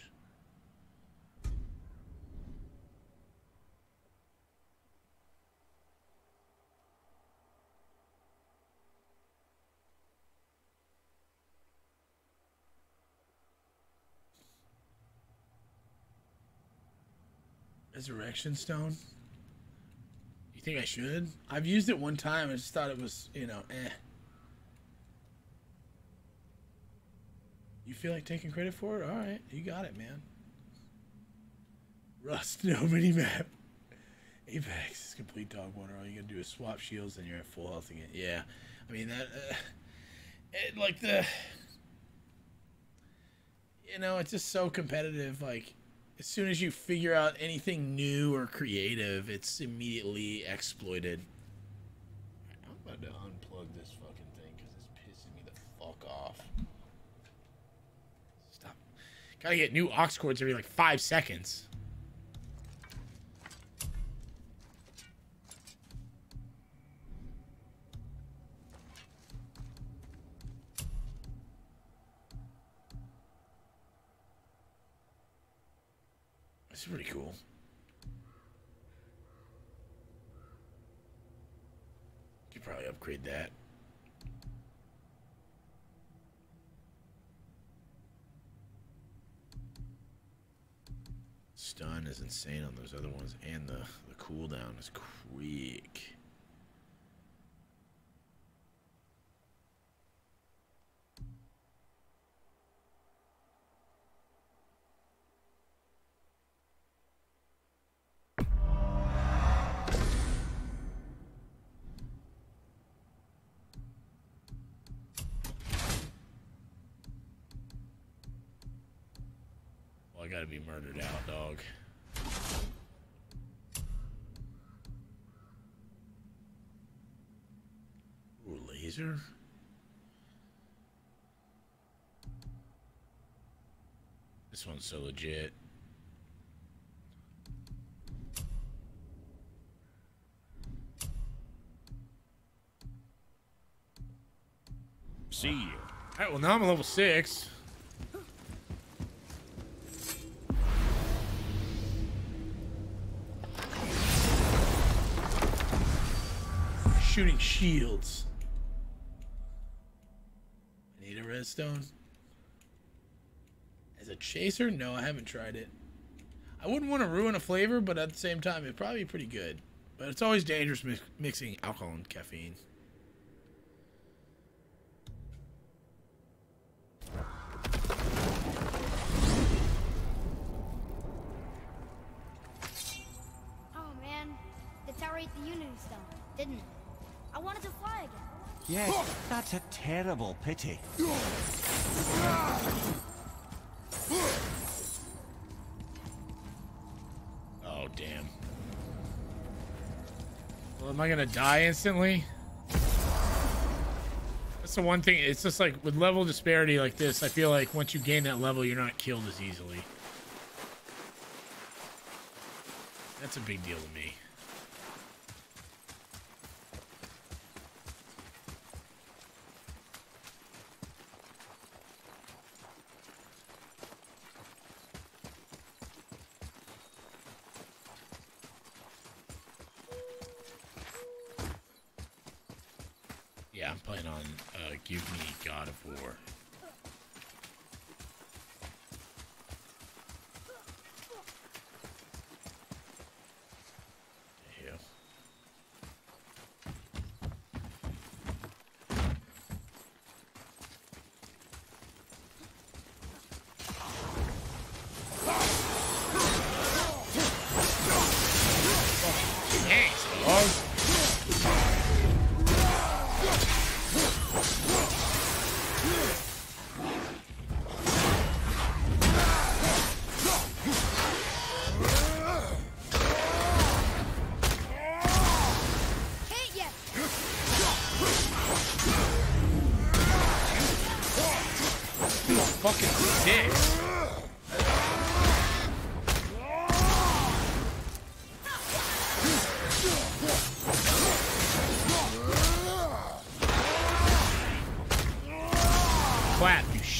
Resurrection stone. You think I should? I've used it one time. I just thought it was, you know, eh. You feel like taking credit for it? All right, you got it, man. Rust, no mini map. Apex is complete dog water. All you gotta do is swap shields, and you're at full health again. Yeah, I mean that. Uh, it, like the. You know, it's just so competitive. Like, as soon as you figure out anything new or creative, it's immediately exploited. I'm about to unplug this fucking thing because it's pissing me the fuck off. Stop. Gotta get new aux cords every like five seconds. Pretty cool. Could probably upgrade that. Stun is insane on those other ones, and the, the cooldown is quick. murdered out, dog. Ooh, laser? This one's so legit. See you. Alright, well now I'm level 6. Shields. I need a redstone. As a chaser? No, I haven't tried it. I wouldn't want to ruin a flavor, but at the same time, it'd probably be pretty good. But it's always dangerous mix mixing alcohol and caffeine. Oh man, the tower ate the Unity Stone, didn't it? I wanted to fly again. Yes, that's a terrible pity. Oh, damn. Well, am I gonna die instantly? That's the one thing. It's just like with level disparity like this, I feel like once you gain that level, you're not killed as easily. That's a big deal to me. Yeah, I'm playing on uh, Give Me God of War.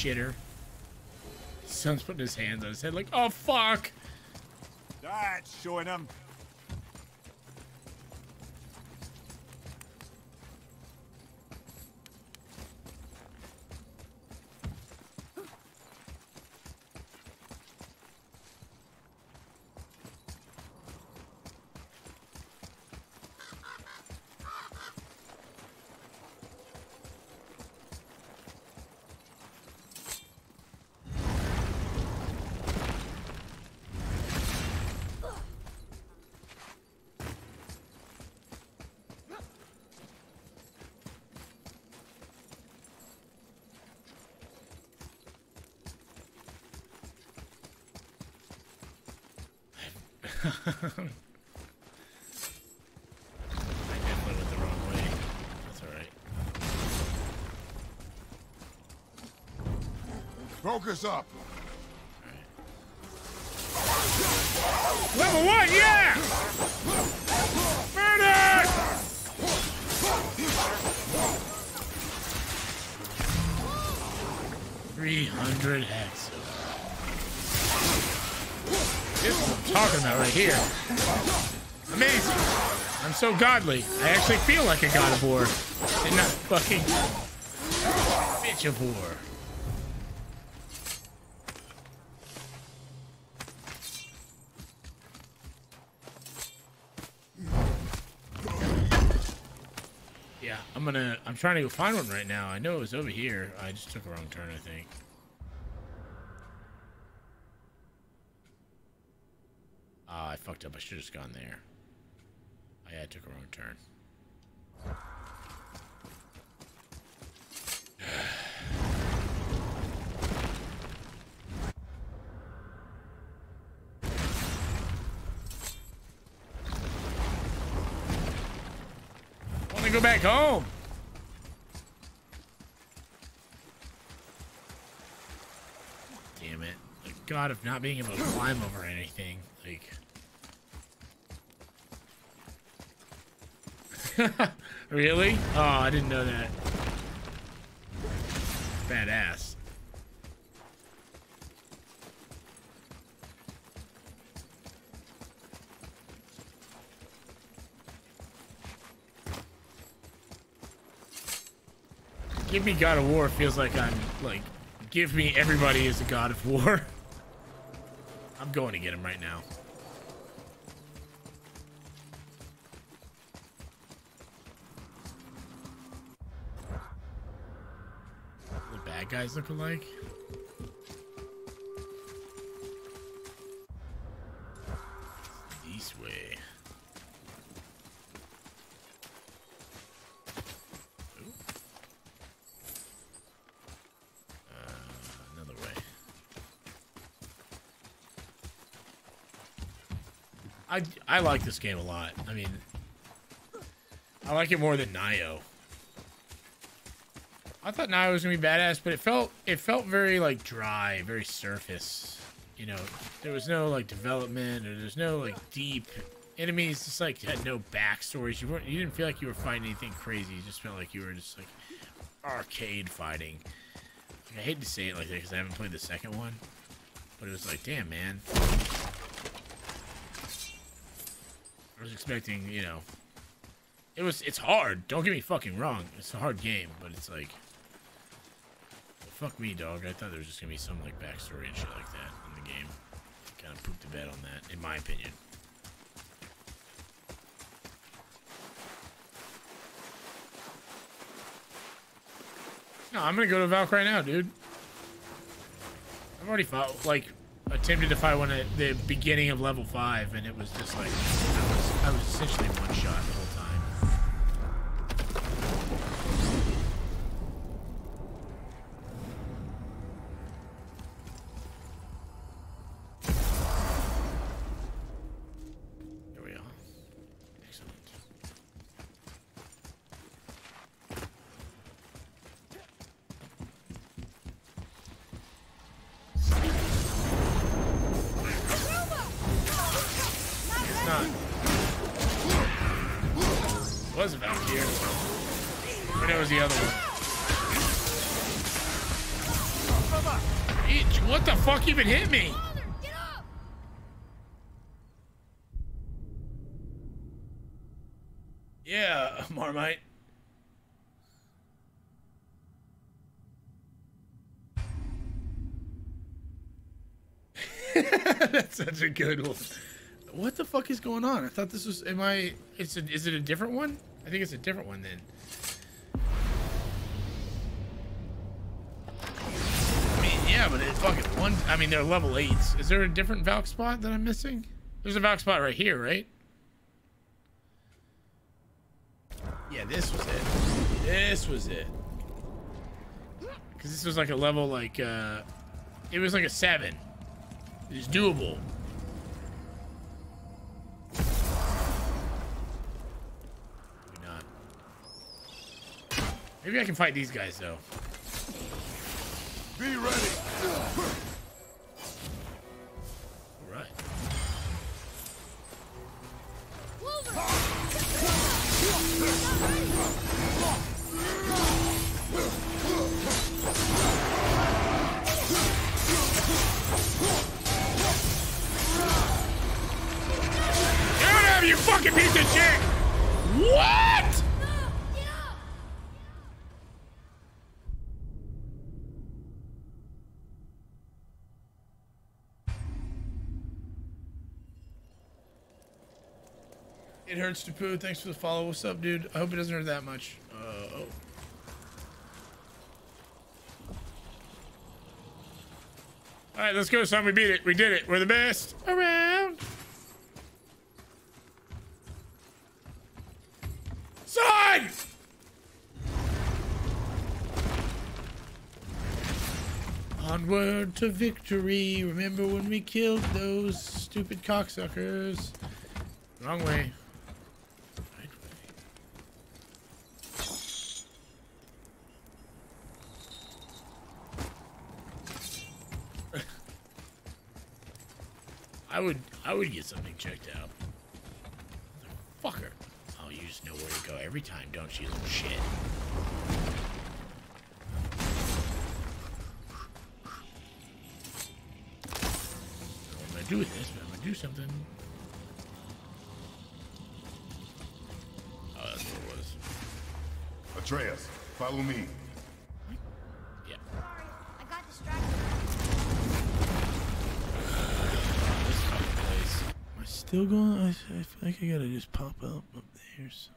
Shitter. Son's putting his hands on his head like, oh fuck. That's showing him. I definitely went the wrong way. That's alright. Focus up. Level one, yeah! Murder! Three hundred hex. This is what I'm talking about right here. Amazing. I'm so godly. I actually feel like a god of war. And not fucking bitch of war. Yeah, I'm trying to go find one right now. I know it was over here. I just took a wrong turn, I think. Ah, I fucked up. I should have just gone there. Oh, yeah, I took a wrong turn. Go back home. Damn it. The god of not being able to climb over anything. Like. really? Oh, I didn't know that. Badass. Give me God of War feels like I'm like, give me everybody is a God of War. I'm going to get him right now. The bad guys look alike. This way. Ooh. Uh, another way. I I like this game a lot. I mean, I like it more than Nioh. I thought Nioh was gonna be badass, but it felt it felt very like dry, very surface. You know, there was no like development or there's no like deep enemies. Just like had no backstories. You weren't you didn't feel like you were fighting anything crazy. You just felt like you were just like arcade fighting. Like, I hate to say it like that because I haven't played the second one, but it was like, damn man. I was expecting, you know, it was it's hard. Don't get me fucking wrong. It's a hard game, but it's like, well, fuck me, dog. I thought there was just gonna be some like backstory and shit like that in the game. Kind of pooped the bed on that, in my opinion. No, I'm gonna go to Valk right now, dude. I've already fought, like, attempted to fight one at the beginning of level 5, and it was just like, I was, essentially one shot such a good one. What the fuck is going on? I thought this was. Am I? It's a, is it a different one? I think it's a different one then. I mean, yeah, but it fucking one. I mean, they're level eights. Is there a different Valk spot that I'm missing? There's a Valk spot right here, right? Yeah, this was it. This was it. Because this was like a level like, uh, it was like a seven. It's doable. Maybe not. Maybe I can fight these guys though. Be ready. Hurts to poo. Thanks for the follow. What's up, dude? I hope it doesn't hurt that much. Uh, oh. All right, let's go, son. We beat it. We did it. We're the best around. Son! Onward to victory. Remember when we killed those stupid cocksuckers? Wrong way. Right way. I would get something checked out. Fucker. Oh, you just know where to go every time, don't you, little shit? I'm gonna do with this, but I'm gonna do something. Oh, that's what it was. Atreus, follow me. Still going? I, I feel like I gotta just pop up up there. so-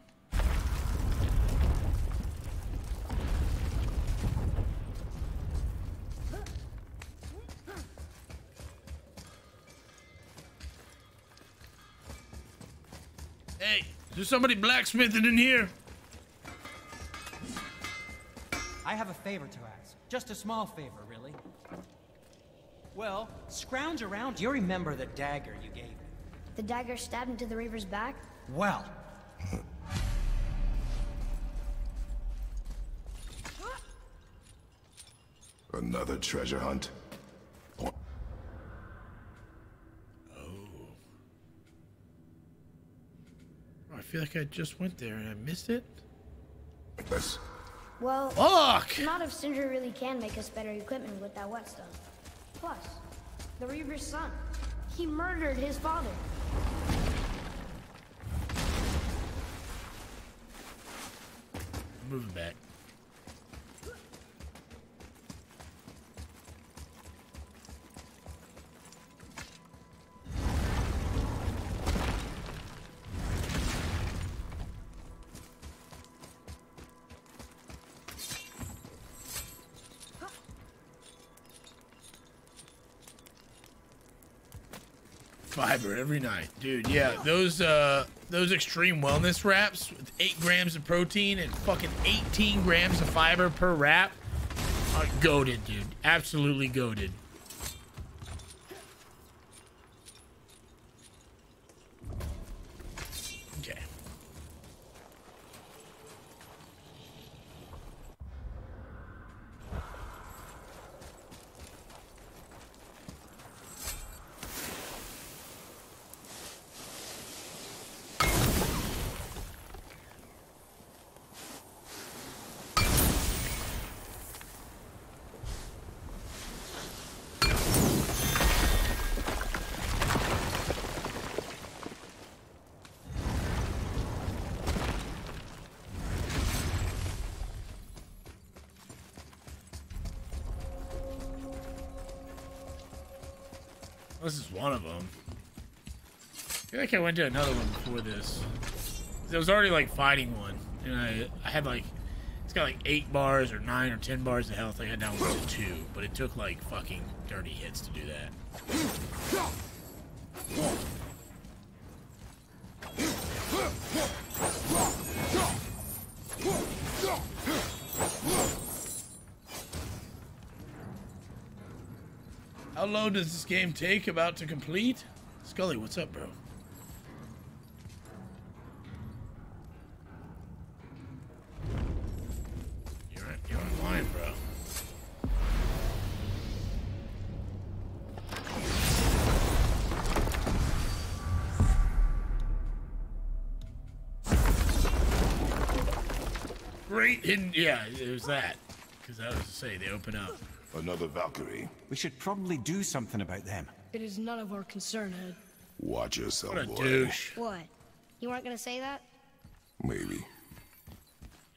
Hey, is there somebody blacksmithing in here? I have a favor to ask. Just a small favor, really. Well, scrounge around. Do you remember the dagger you gave me? The dagger stabbed into the Reaver's back? Well, Another treasure hunt? Oh. I feel like I just went there and I missed it. Yes. Well, Fuck! not if Sindri really can make us better equipment with that whetstone. Plus, the Reaver's son. He murdered his father. Moving back. Fiber every night, dude. Yeah, those uh, those extreme wellness wraps with eight grams of protein and fucking 18 grams of fiber per wrap are goaded, dude. Absolutely goaded. One of them. I feel like I went to another one before this. I was already like fighting one, and I I had like it's got like eight bars or nine or ten bars of health. I got down to two, but it took like fucking thirty hits to do that. Long does this game take about to complete? Scully, what's up, bro? You're you're online, bro. Great hidden, yeah, it was that. Because I was to say they open up. Another Valkyrie. We should probably do something about them. It is none of our concern, Head. Watch yourself, What a boy. douche. What? You weren't gonna say that? Maybe.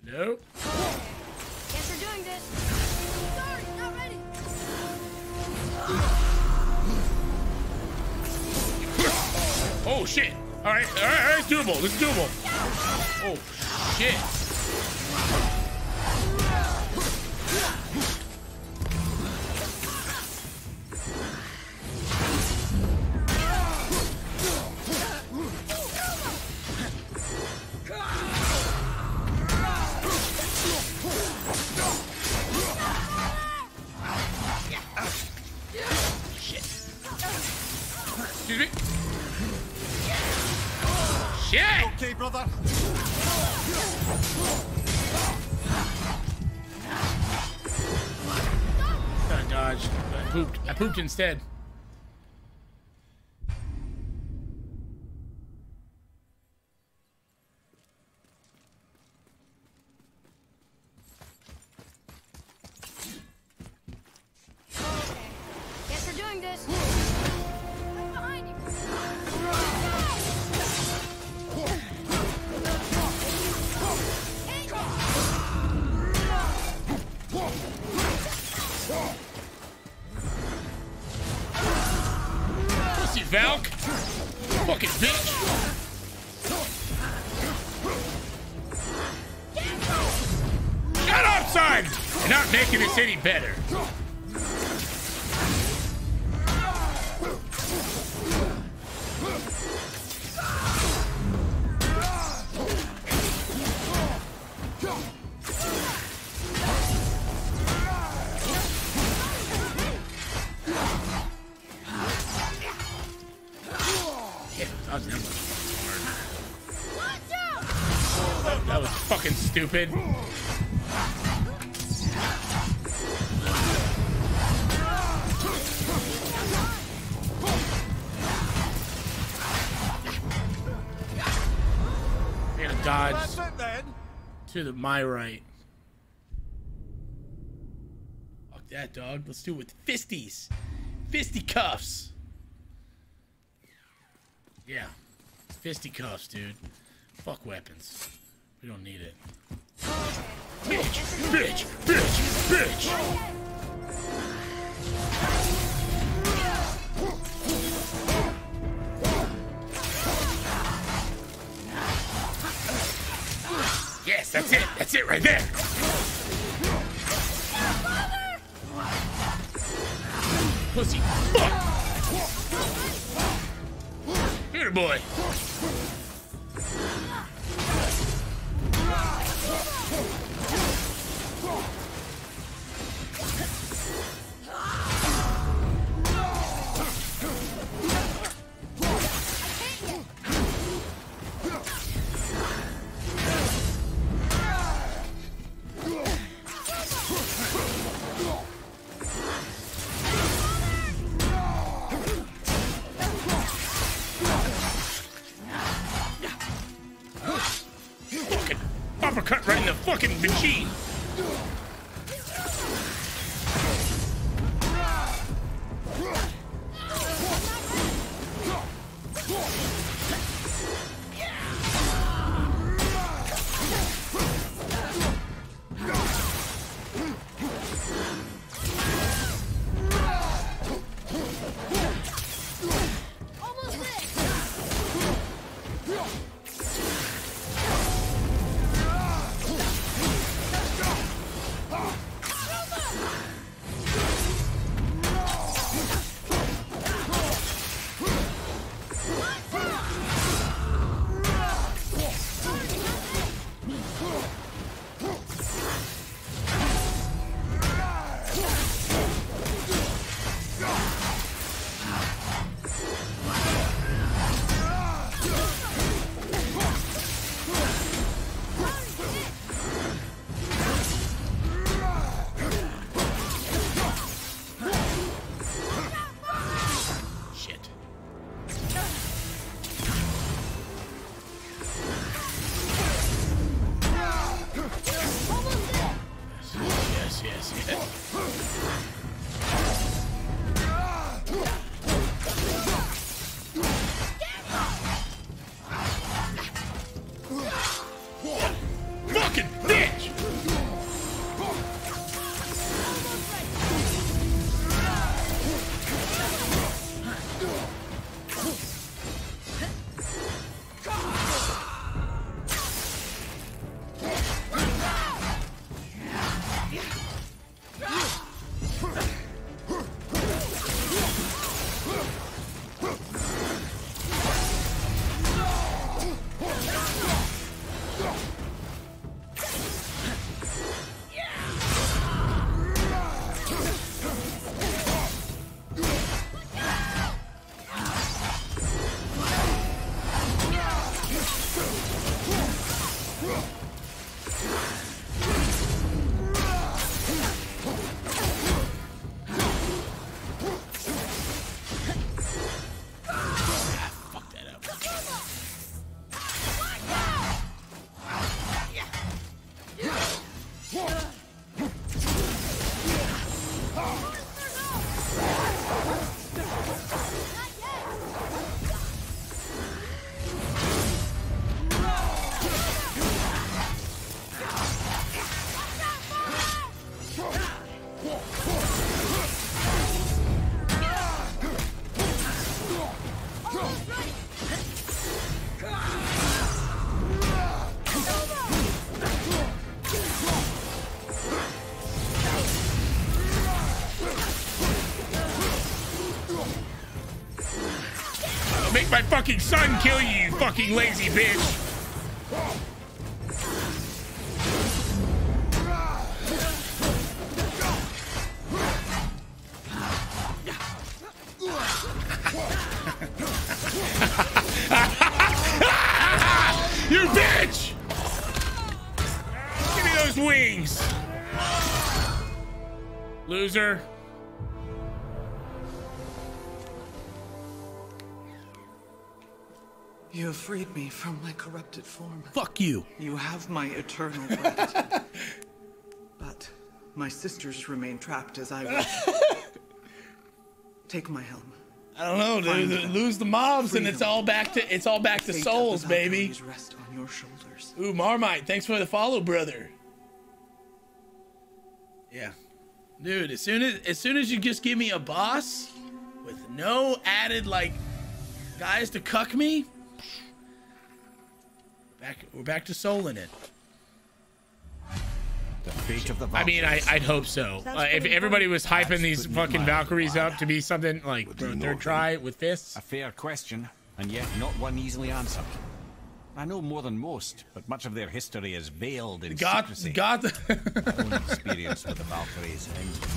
Nope. Guess we're doing this. Sorry, not ready. Oh shit! All right, all right, all right, it's doable. This is doable. Oh shit! Instead. Stupid. Gonna dodge That's it then. to the my right. Fuck that, dog. Let's do it with fisties. Fisty cuffs. Yeah. Fisty cuffs, dude. Fuck weapons. We don't need it. Bitch, bitch, bitch, bitch. Yes, that's it. That's it right there. Pussy. Fuck. Here, boy. Fucking son kill you, you fucking lazy bitch. Corrupted form. Fuck you. You have my eternal gratitude. but my sisters remain trapped as I wish. Take my helm. I don't know, Find dude. them. Lose the mobs and it's all back to it's all back to Fate souls, baby. Rest on your shoulders. Ooh, Marmite, thanks for the follow, brother. Yeah. Dude, as soon as as soon as you just give me a boss with no added like guys to cuck me, back we're back to soul in it. The fate of the I mean, I, I'd hope so. Uh, if everybody was hyping That's these fucking Valkyries up to be something like bro, third try with fists, A fair question, and yet not one easily answered. I know more than most, but much of their history is veiled in God, secrecy. God. My experience with the Valkyries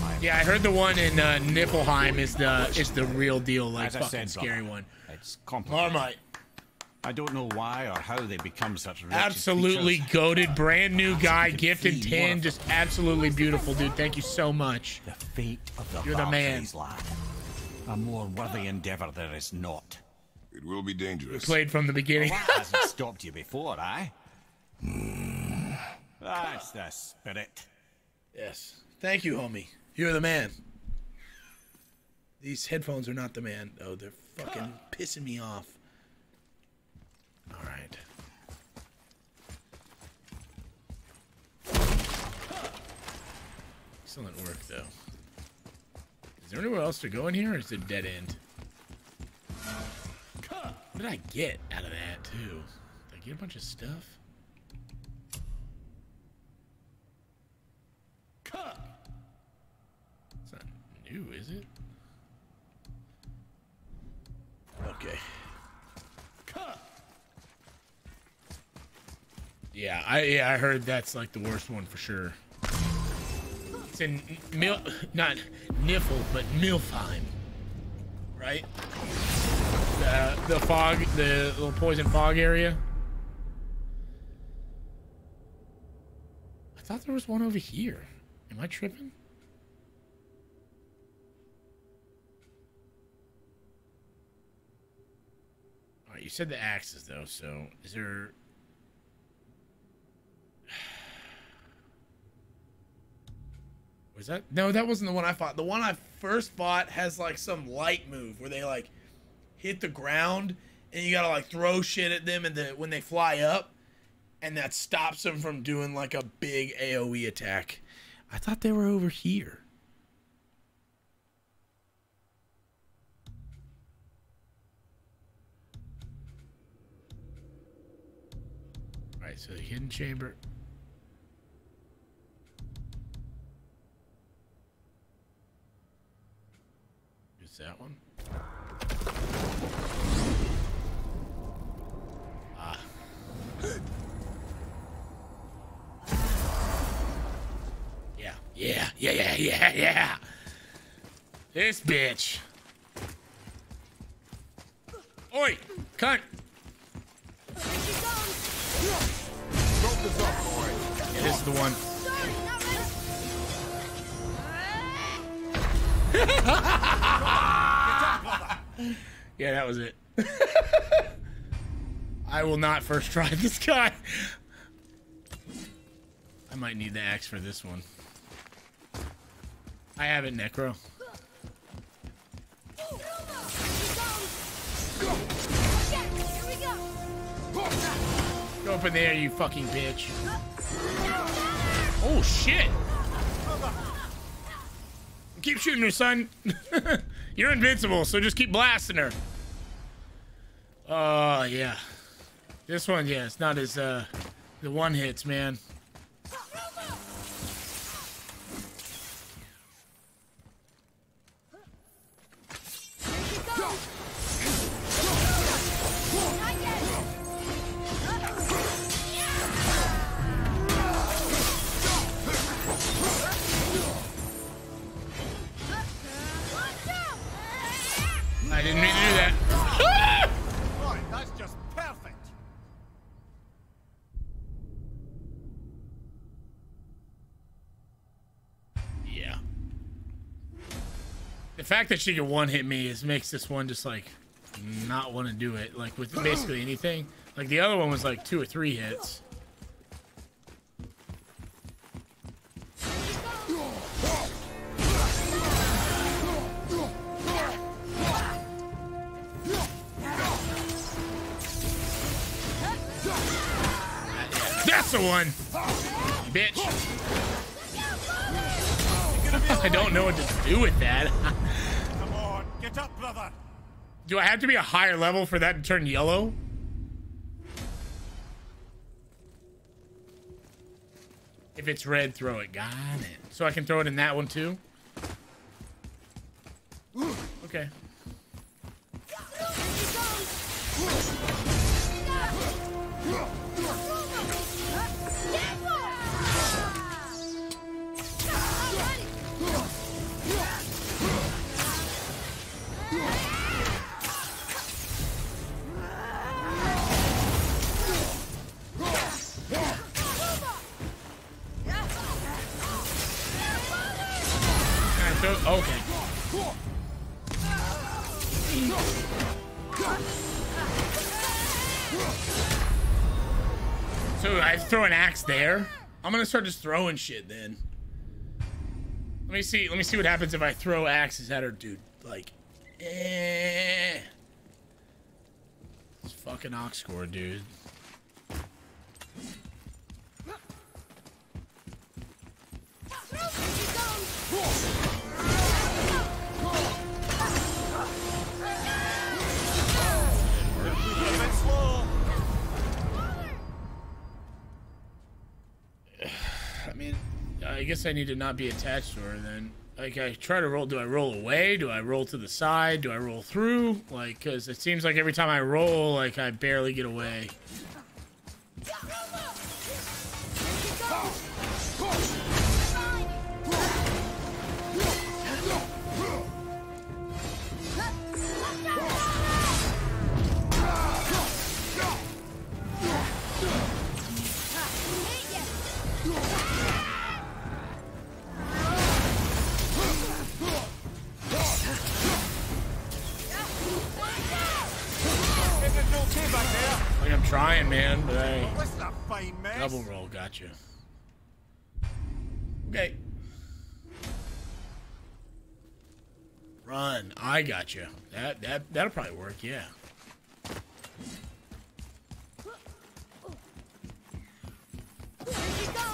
my yeah, I heard the one in uh, Niflheim is the is the real deal, like As fucking said, scary brother, one. It's complicated. Marmite. I don't know why or how they become such wretched Absolutely goaded, brand new guy, Absolutely gifted free, ten, just absolutely beautiful, dude. Thank you so much. The fate of the You're the man. Valkyries, lad. A more worthy endeavor there is not. It will be dangerous. Played from the beginning. Well, hasn't stopped you before, eh? That's the spirit. Yes. Thank you, homie. You're the man. These headphones are not the man. Oh, they're fucking pissing me off. All right. Excellent work, though. Is there anywhere else to go in here, or is it dead end? What did I get out of that, too? Did I get a bunch of stuff? It's not new, is it? Okay. Yeah, I yeah I heard that's like the worst one for sure. It's in Mil, not Niffle, but Milfheim, right? The the fog, the little poison fog area. I thought there was one over here. Am I tripping? All right, you said the axes though, so is there? Was that no? That wasn't the one I fought. The one I first fought has like some light move where they like hit the ground and you gotta like throw shit at them and the when they fly up, and that stops them from doing like a big AOE attack. I thought they were over here. All right, so the hidden chamber. That one? Ah. Yeah, yeah, yeah, yeah, yeah, yeah. This bitch. Oi, cunt. Yeah, this is the one. yeah, that was it. I will not first try this guy. I might need the axe for this one. I have it, Necro. Go up in there, you fucking bitch. Oh, shit. Keep shooting her, son. You're invincible, so just keep blasting her. Oh, yeah. This one, yeah, it's not as, uh, the one hits, man. Fact that she can one hit me is makes this one just like not want to do it. Like with basically anything. Like the other one was like two or three hits. That's the one, bitch. I don't know what to do with that. Come on, get up, brother. Do I have to be a higher level for that to turn yellow? If it's red, throw it. Got it. So I can throw it in that one too? Okay. Okay. So I throw an axe there. I'm gonna start just throwing shit then. Let me see. Let me see what happens if I throw axes at her, dude. Like, eh. This fucking ox score, dude. A I guess I need to not be attached to her then. Like, I try to roll. Do I roll away? Do I roll to the side? Do I roll through? Like, because it seems like every time I roll, like, I barely get away. Trying, man, but I... This is a fine mess. Double roll, gotcha. Okay. Run, I gotcha. That that that'll probably work, yeah. Brother,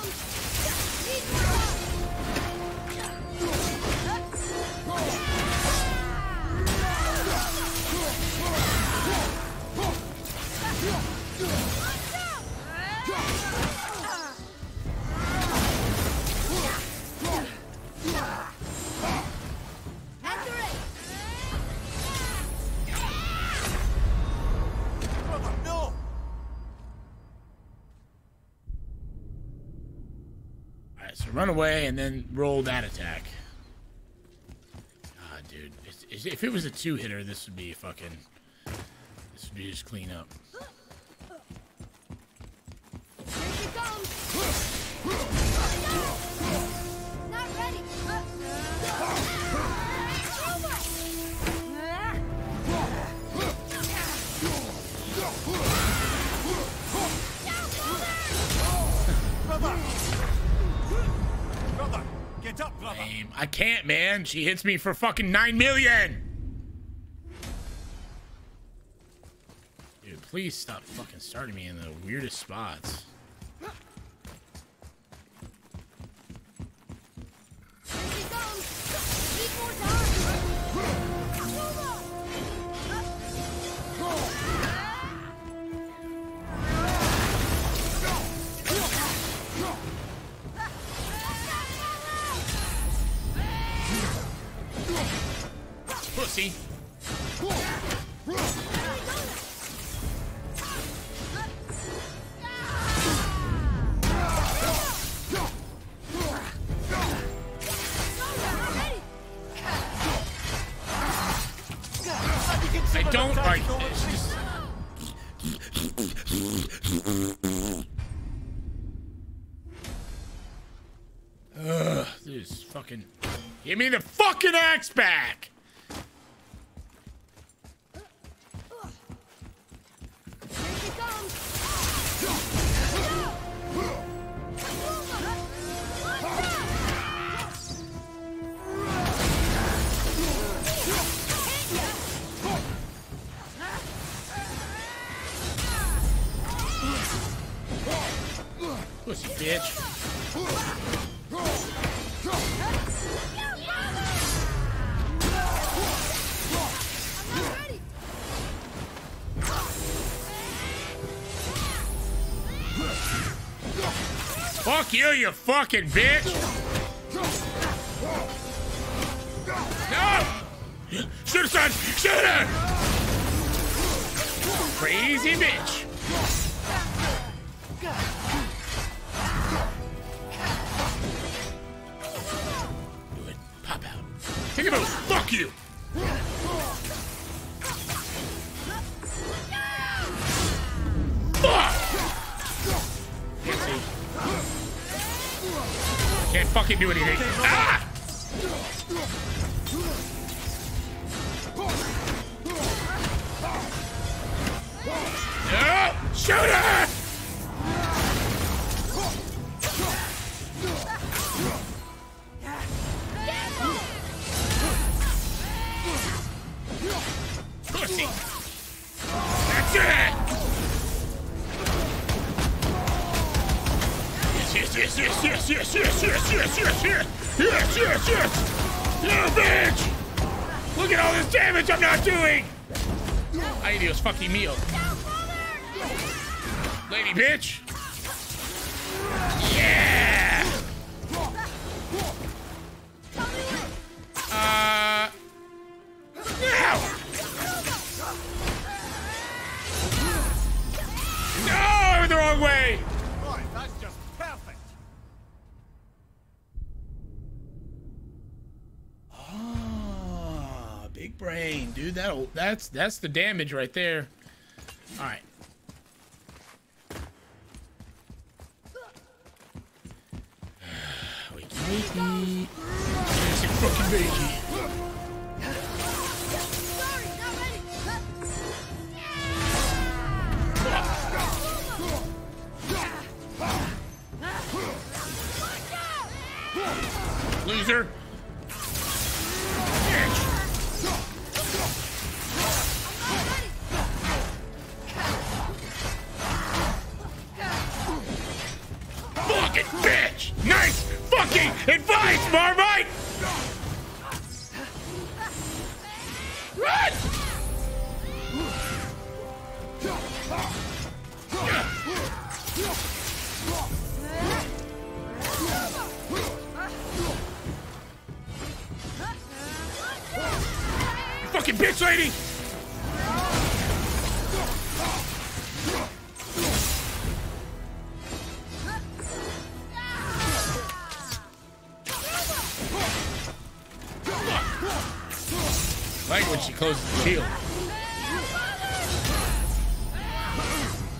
run away and then roll that attack. Ah, dude. It's, it's, if it was a two hitter, this would be fucking. This would be just clean up. Not get up, brother. Lame. I can't, man. She hits me for fucking nine million. Dude, please stop fucking starting me in the weirdest spots. Pussy. I don't like this. Ugh, this is fucking. Give me the fucking axe back! Pussy bitch. Fuck you, you fucking bitch! No! Shoot her, son! Shoot her! Crazy bitch! Take a move! Fuck you! Fuck! Can't fucking do anything. Ah! No! Shoot her! Pussy! That's it! Yes, yes, yes, yes, yes, yes, yes, yes, yes, yes, yes, yes, yes! You bitch! Look at all this damage I'm not doing! I ate this fucking meal. Lady bitch! Yeah! Uh... I went the wrong way! That's just perfect. Ah, big brain, dude. That'll that's that's the damage right there. All right. Wakey wakey. It's a fucking bakey. Loser. Fucking bitch! Nice fucking advice, Marmite! Run! Fucking bitch lady! Like when she closes the shield.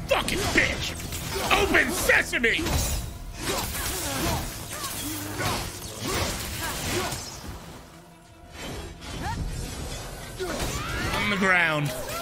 Fucking bitch! Open sesame! The ground.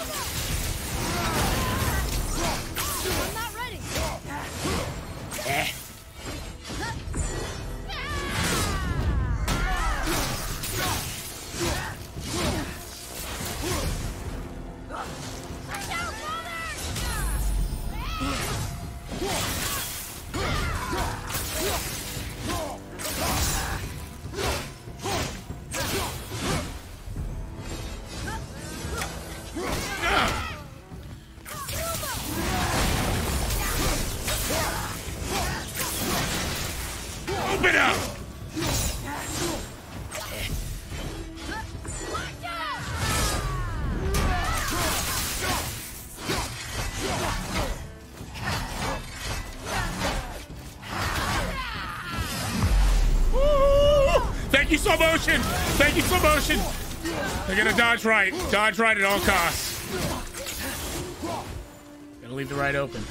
They're gonna dodge right. Dodge right at all costs. Gonna leave the right open.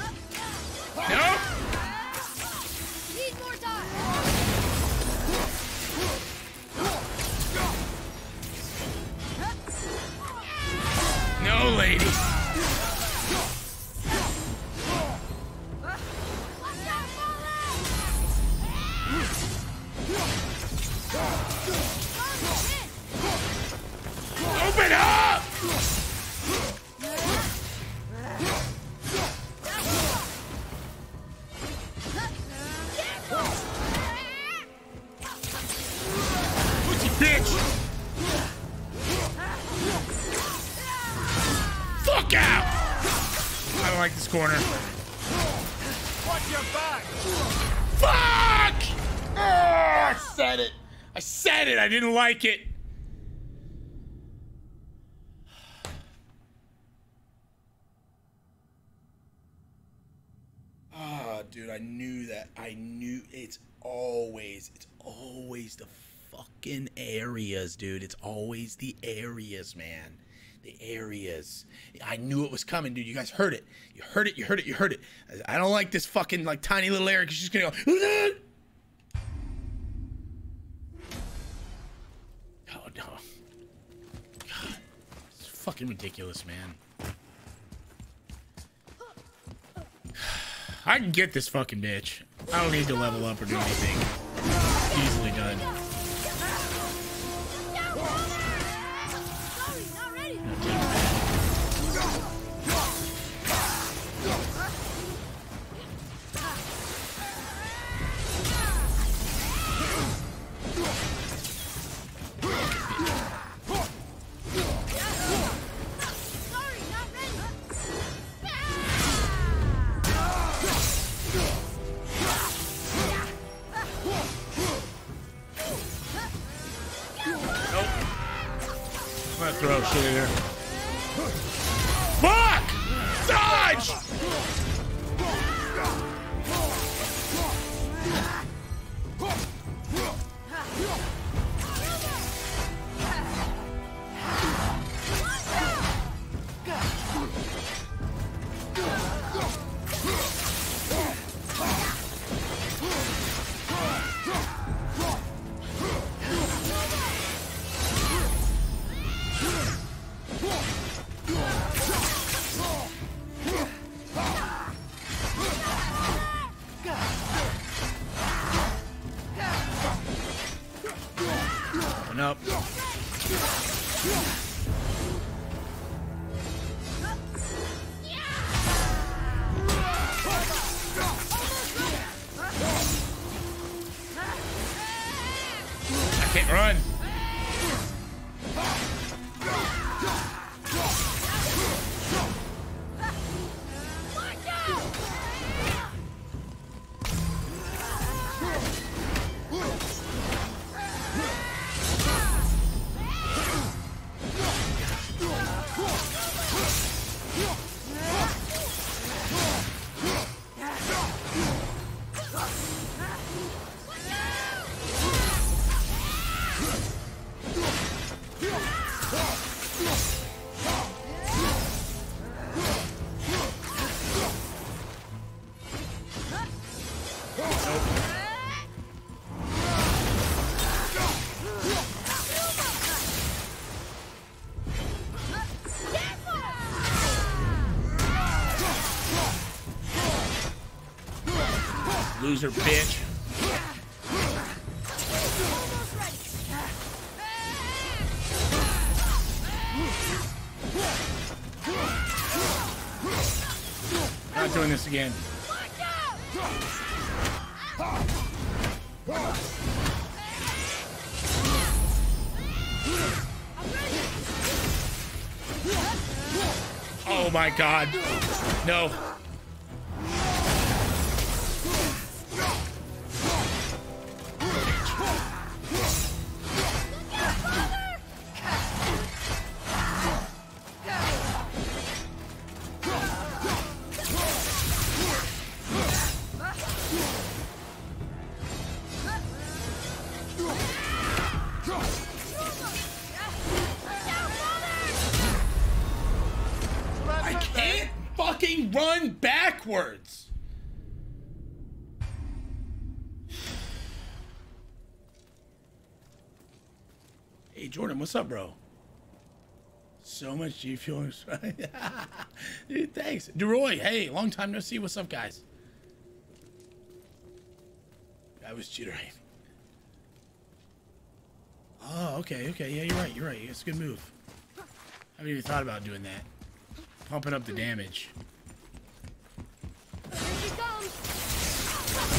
Like it. Ah, dude, I knew that. I knew it's always, it's always the fucking areas, dude. It's always the areas, man. The areas. I knew it was coming, dude. You guys heard it. You heard it. You heard it. You heard it. I don't like this fucking like tiny little area because she's gonna go. Fucking ridiculous, man. I can get this fucking bitch. I don't need to level up or do anything. Easily done. Gonna Loser bitch. Not doing this again. Oh my god. No. Hey Jordan, what's up, bro? So much G Fuel. Dude, thanks. DeRoy, hey, long time no see. What's up, guys? I was jittering. Oh, okay, okay. Yeah, you're right. You're right. It's a good move. I haven't even thought about doing that. Pumping up the damage.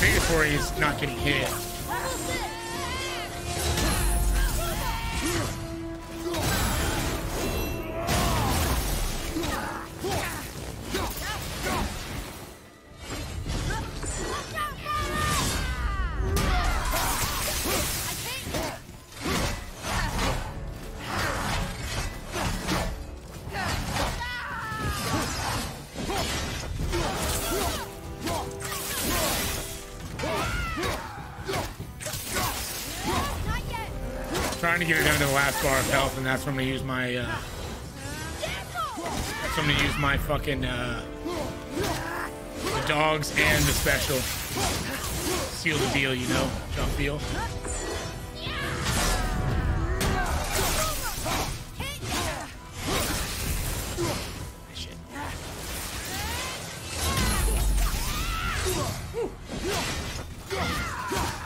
Before he's not getting hit. To get it down to the last bar of health, and that's when we use my. Uh, that's when we use my fucking uh, the dogs and the special. Seal the deal, you know, jump deal.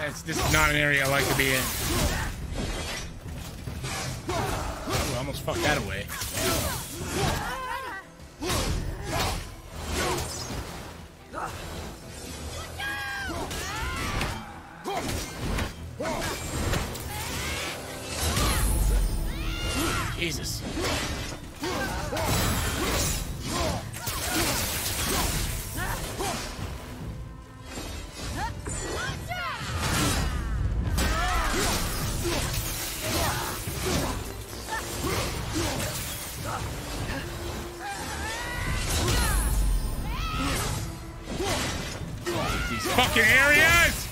That's, this is not an area I like to be in. Almost fucked that away. Jesus. Fucking areas!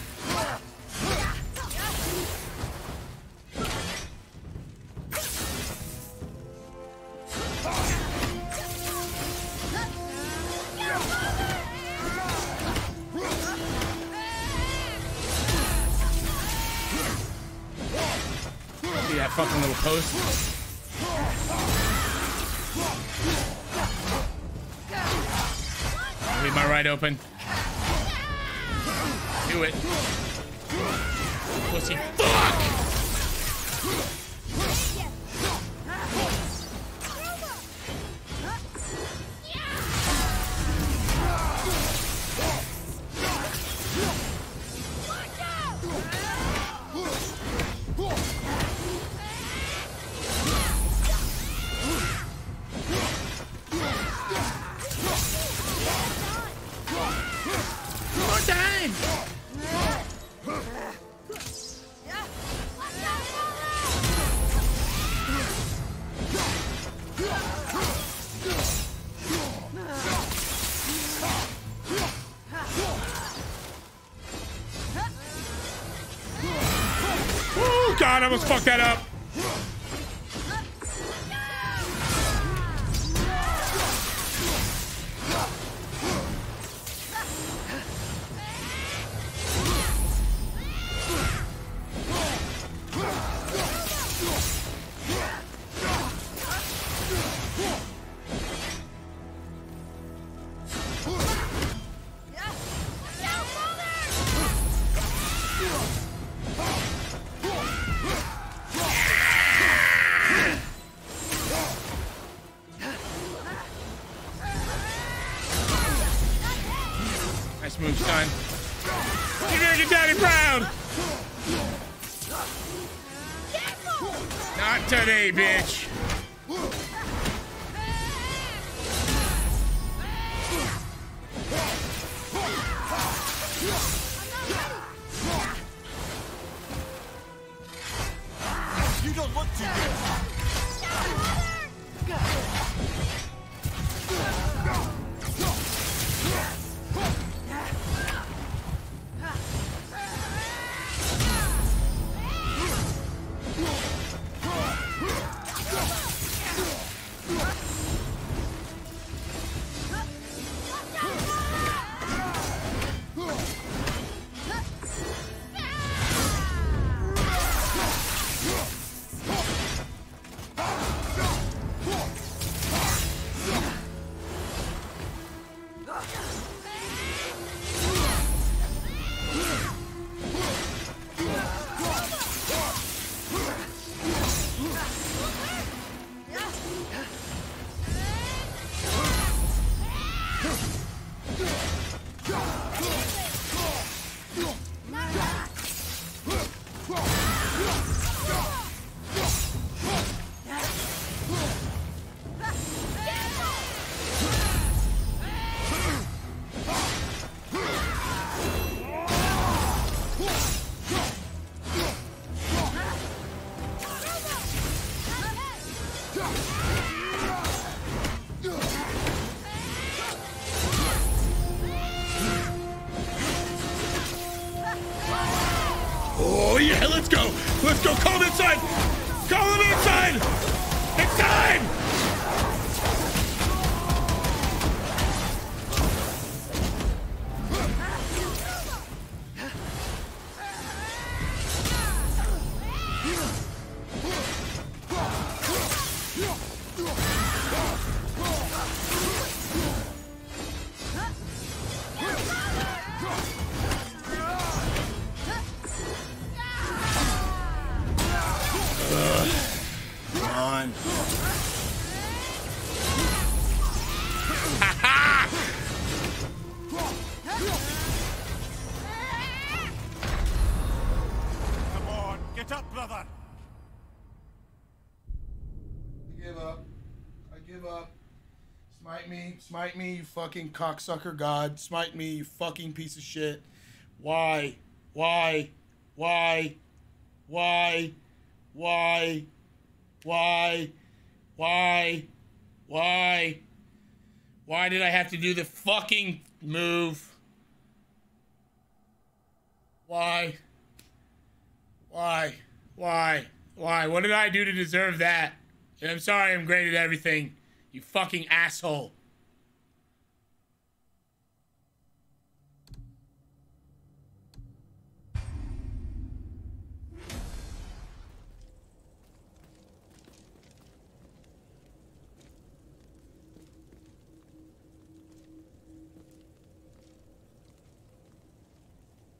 See that fucking little post? Leave my right open. Do it. Pussy. Fuck! Almost fucked that up. Smite me. You fucking cocksucker god. Smite me, you fucking piece of shit. Why? Why? Why? Why? Why? Why? Why? Why? Why did I have to do the fucking move? Why? Why? Why? Why? What did I do to deserve that? I'm sorry I'm great at everything. You fucking asshole.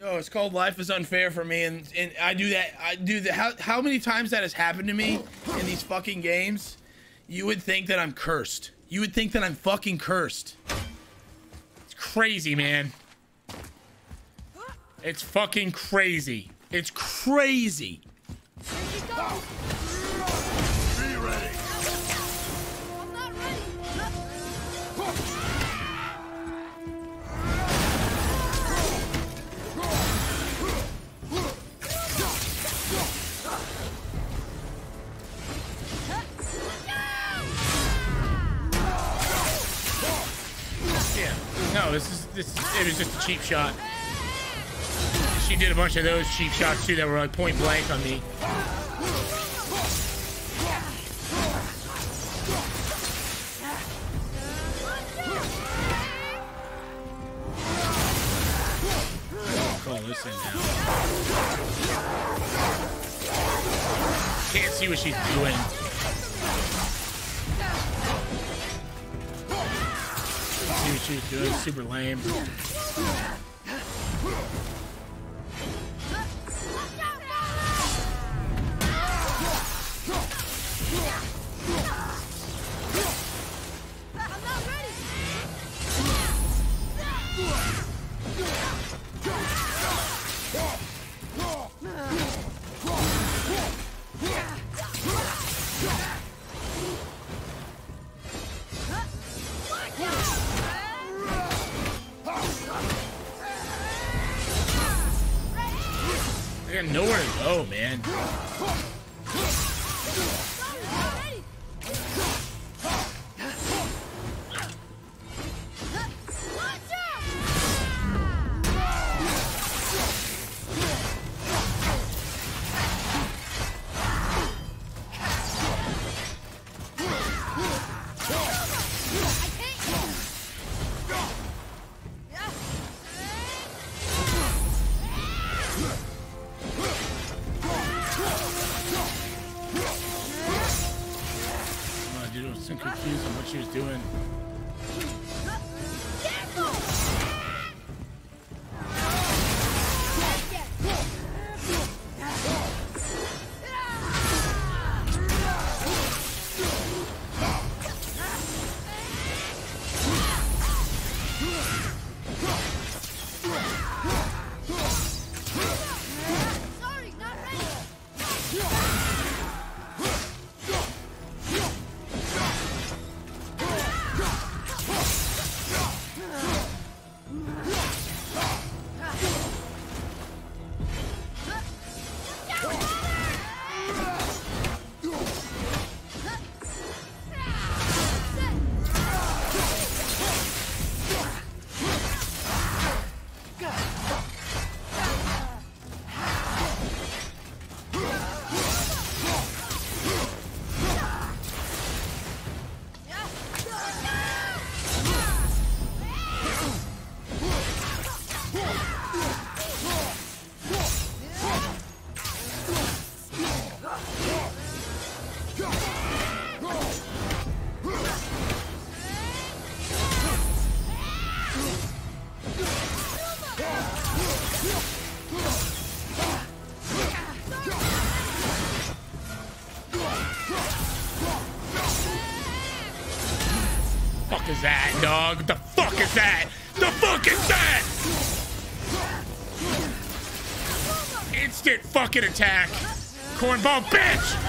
Oh, it's called Life is Unfair for me, and, and I do that. I do that. How, how many times that has happened to me in these fucking games? You would think that I'm cursed. You would think that I'm fucking cursed. It's crazy, man. It's fucking crazy. It's crazy. This is this. Is, it was just a cheap shot. She did a bunch of those cheap shots too that were like point blank on me. Call this thing down. Can't see what she's doing. good, super lame. That? The fuck is that? Instant fucking attack. Cornball bitch!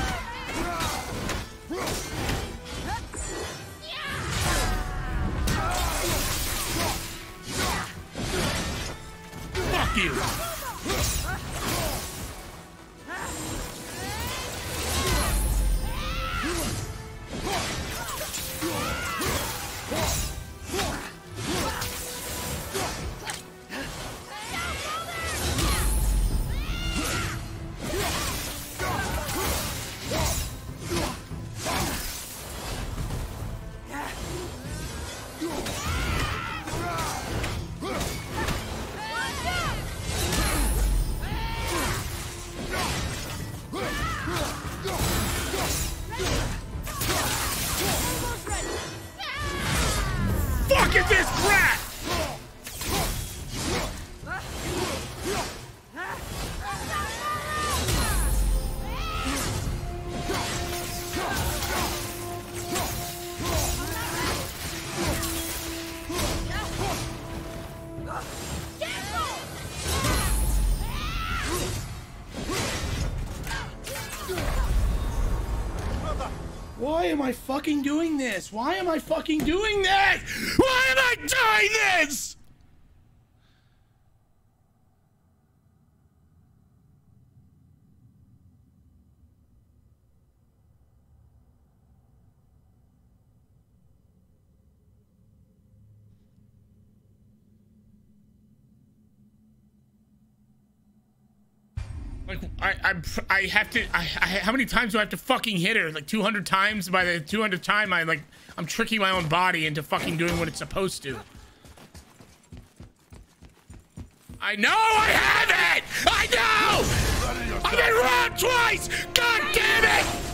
Fucking doing this? Why am I fucking doing this? Why am I doing this? Like I, I, I have to. I, I, how many times do I have to fucking hit her? Like 200 times. By the 200th time, I like, I'm tricking my own body into fucking doing what it's supposed to. I know I have it. I know. I've been wrong twice. God damn it.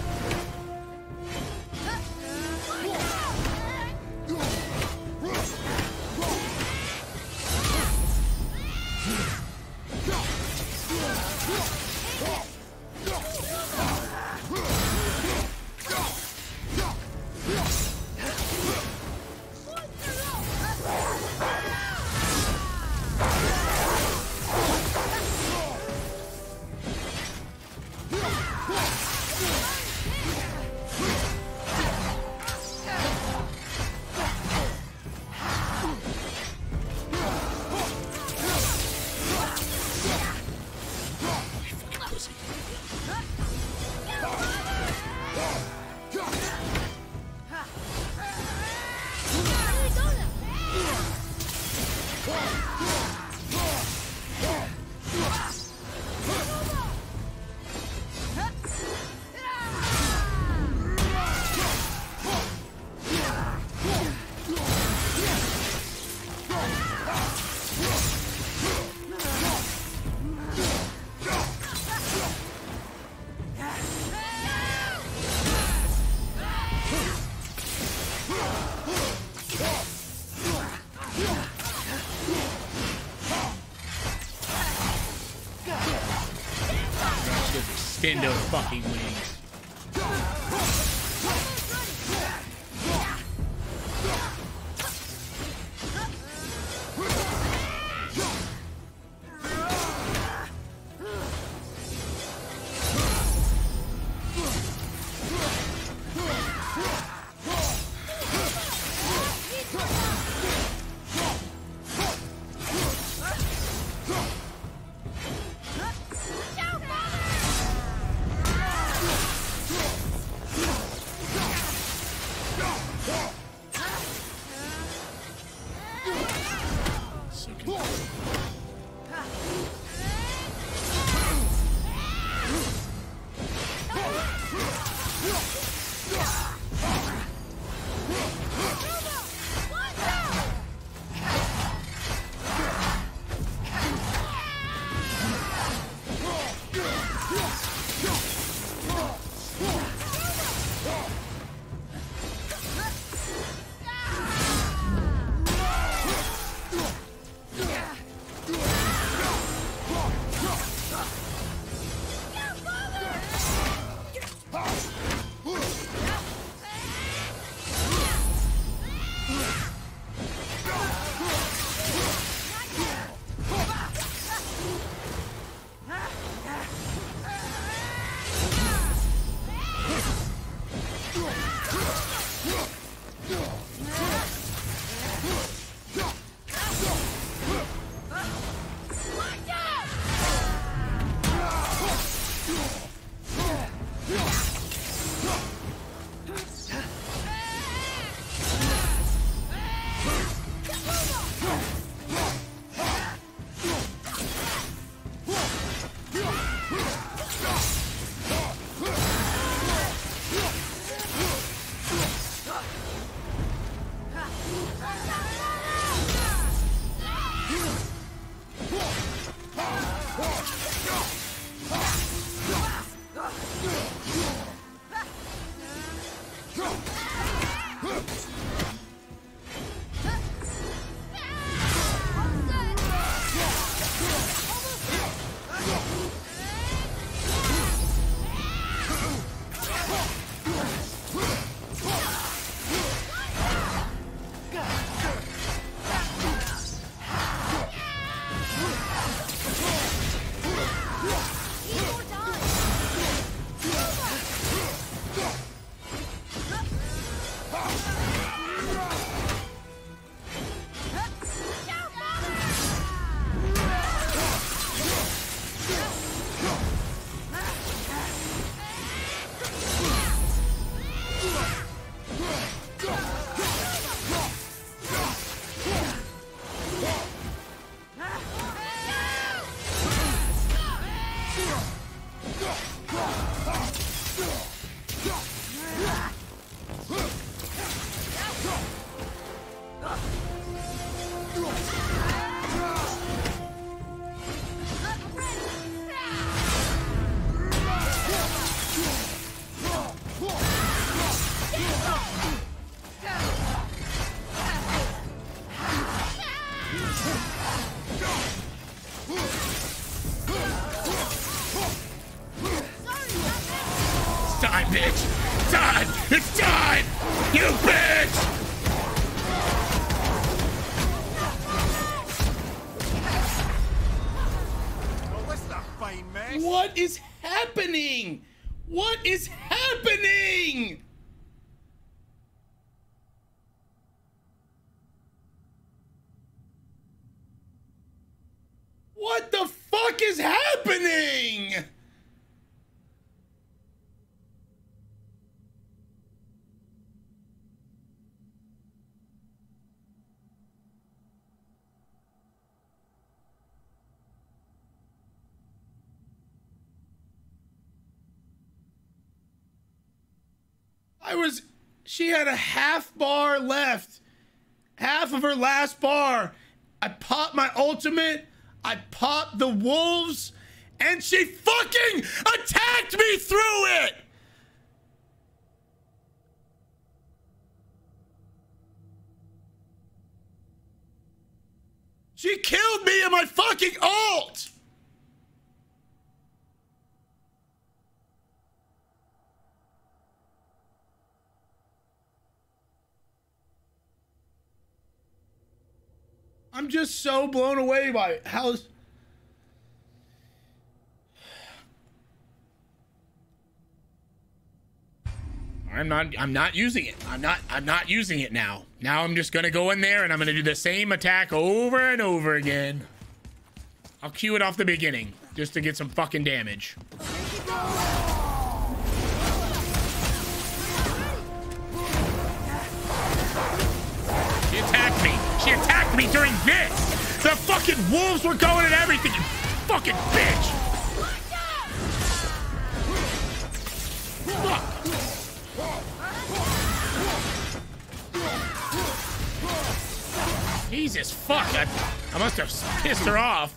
I was. She had a half bar left. Half of her last bar. I popped my ultimate. I popped the wolves. And she fucking attacked me through it! She killed me in my fucking ult! I'm just so blown away by how. I'm not. I'm not using it. I'm not. I'm not using it now. Now I'm just gonna go in there and I'm gonna do the same attack over and over again. I'll cue it off the beginning just to get some fucking damage. She attacked me during this. The fucking wolves were going and everything. You fucking bitch. Fuck. Jesus fuck. I, I must have pissed her off.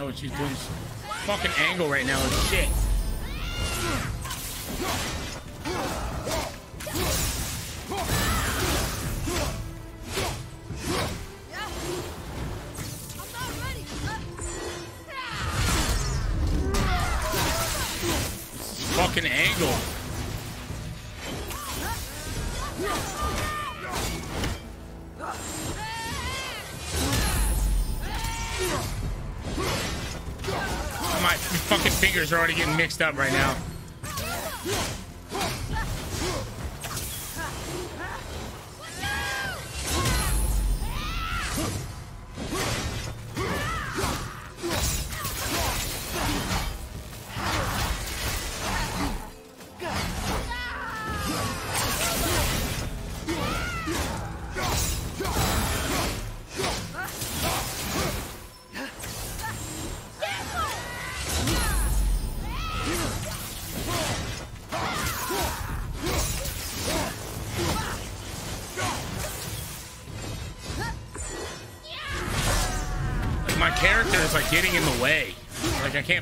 Tell what she's doing. Fucking angle right now is shit. Fucking angle. Fingers are already getting mixed up right now.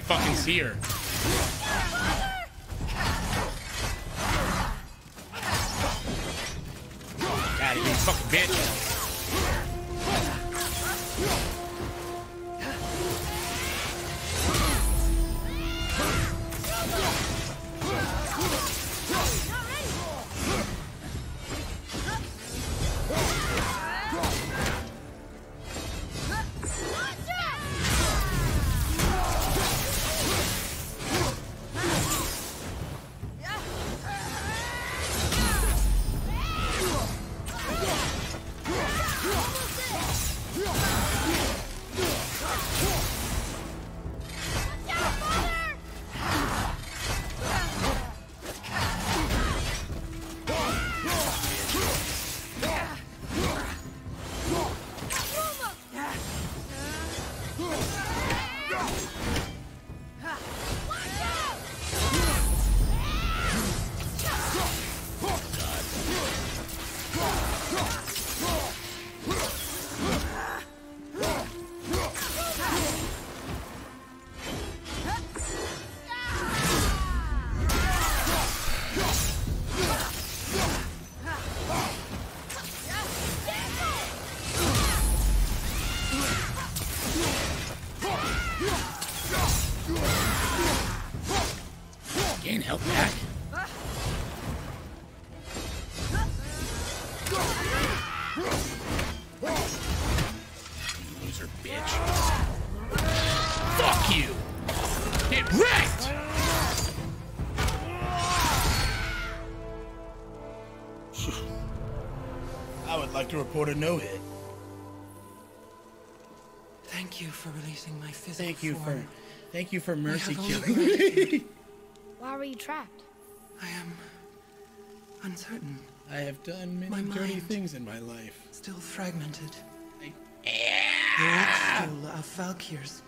Fucking see her. Report a no hit. Thank you for releasing my physical Thank you for, thank you for mercy killing me. Why were you trapped? I am uncertain. I have done many My dirty things in my life. Still fragmented. I- The old school of Valkyrs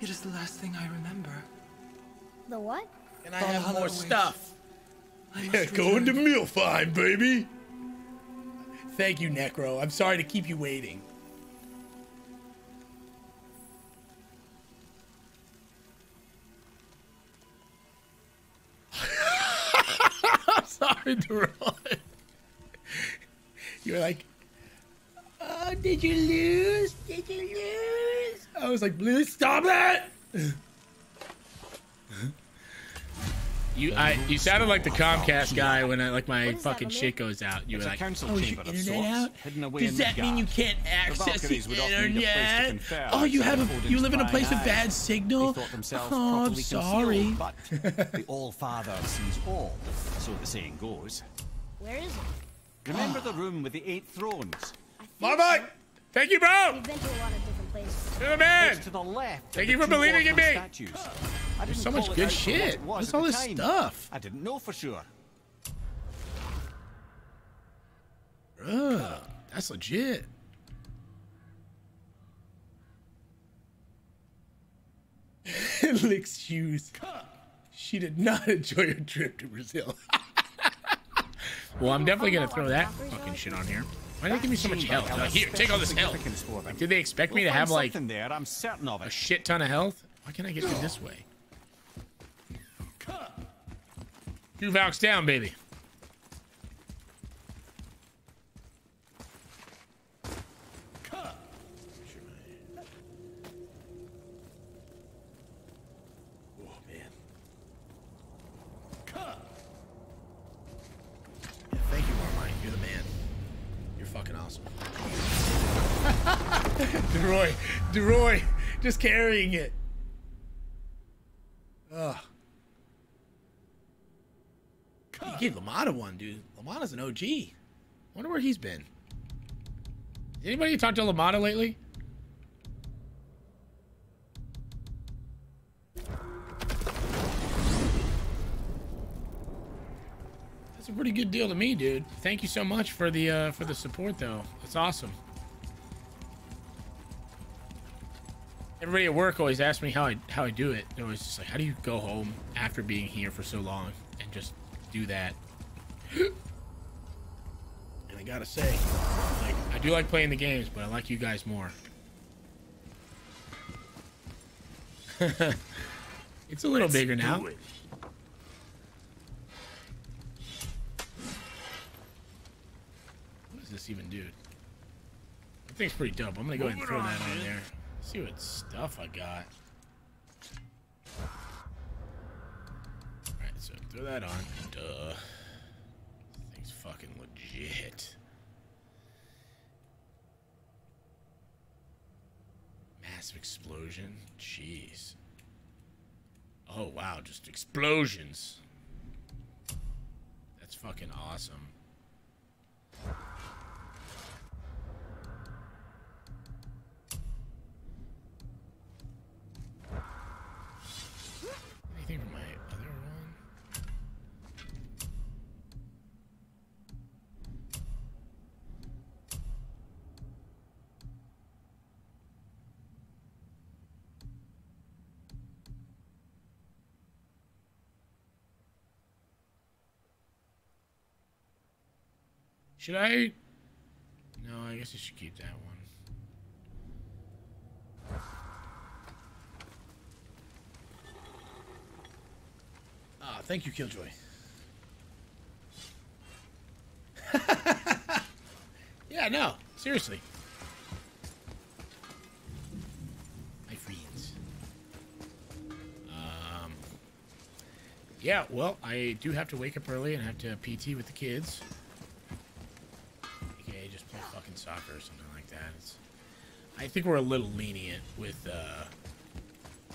It is the last thing I remember. The what? And I Valhalla have more awaits. stuff. I Yeah, going to return. Mealfine, baby. Thank you, Necro. I'm sorry to keep you waiting. I'm sorry, Deron. You were like, oh, did you lose? Did you lose? I was like, Blue, stop it! You, I, you sounded like the Comcast guy when I like my fucking shit goes out. You It's were like, "Oh, is your internet out? away Does in that mean you can't access the Valkyries would often need a place to internet? Oh, you have a, you live in a place with bad signal. They thought themselves Oh, I'm sorry. but the All-Father sees all, so the saying goes. Where is it? Remember the room with the eight thrones? Marmite! Thank you, bro! We've to a lot of different places. You're the man! It's to the left. Thank you for believing in me. Statues. I There's so much good out for what shit. What's all this time. stuff? I didn't know for sure. Ugh, that's legit. Licks shoes. She did not enjoy her trip to Brazil. well, I'm definitely gonna throw that fucking shit on here. Why did they give me so much health? Like, here, take all this health. Like, did they expect me to have like there? I'm certain of a shit ton of health? Why can't I get through this way? Two Valks down, baby. Fucking awesome. DeRoy, DeRoy, just carrying it. Ugh. You gave Lamada one, dude. Lamada's an OG. Wonder where he's been. Anybody talk to Lamada lately? That's a pretty good deal to me, dude. Thank you so much for the uh, for the support, though. That's awesome. Everybody at work always asks me how I how I do it. They're always just like, "How do you go home after being here for so long and just do that?" and I gotta say, like, I do like playing the games, but I like you guys more. it's a little Let's bigger now. it. This even do? That thing's pretty dope. I'm gonna go ahead and throw that on there. See what stuff I got. Alright, so throw that on. Duh. This thing's fucking legit. Massive explosion? Jeez. Oh wow, just explosions. That's fucking awesome. Anything from my other one? Should I? No, I guess I should keep that one. Ah, thank you, Killjoy. yeah, no, seriously. My friends. Um. Yeah, well, I do have to wake up early and have to PT with the kids. Okay, just play fucking soccer or something like that. It's, I think we're a little lenient with, uh,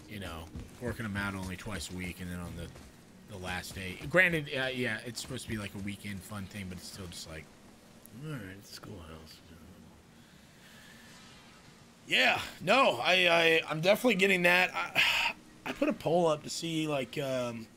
you know, working them out only twice a week, and then on the the last day. Granted, uh, yeah, it's supposed to be like a weekend fun thing, but it's still just like, all right, schoolhouse. Yeah, no, I, I I'm definitely getting that. I, I put a poll up to see like um,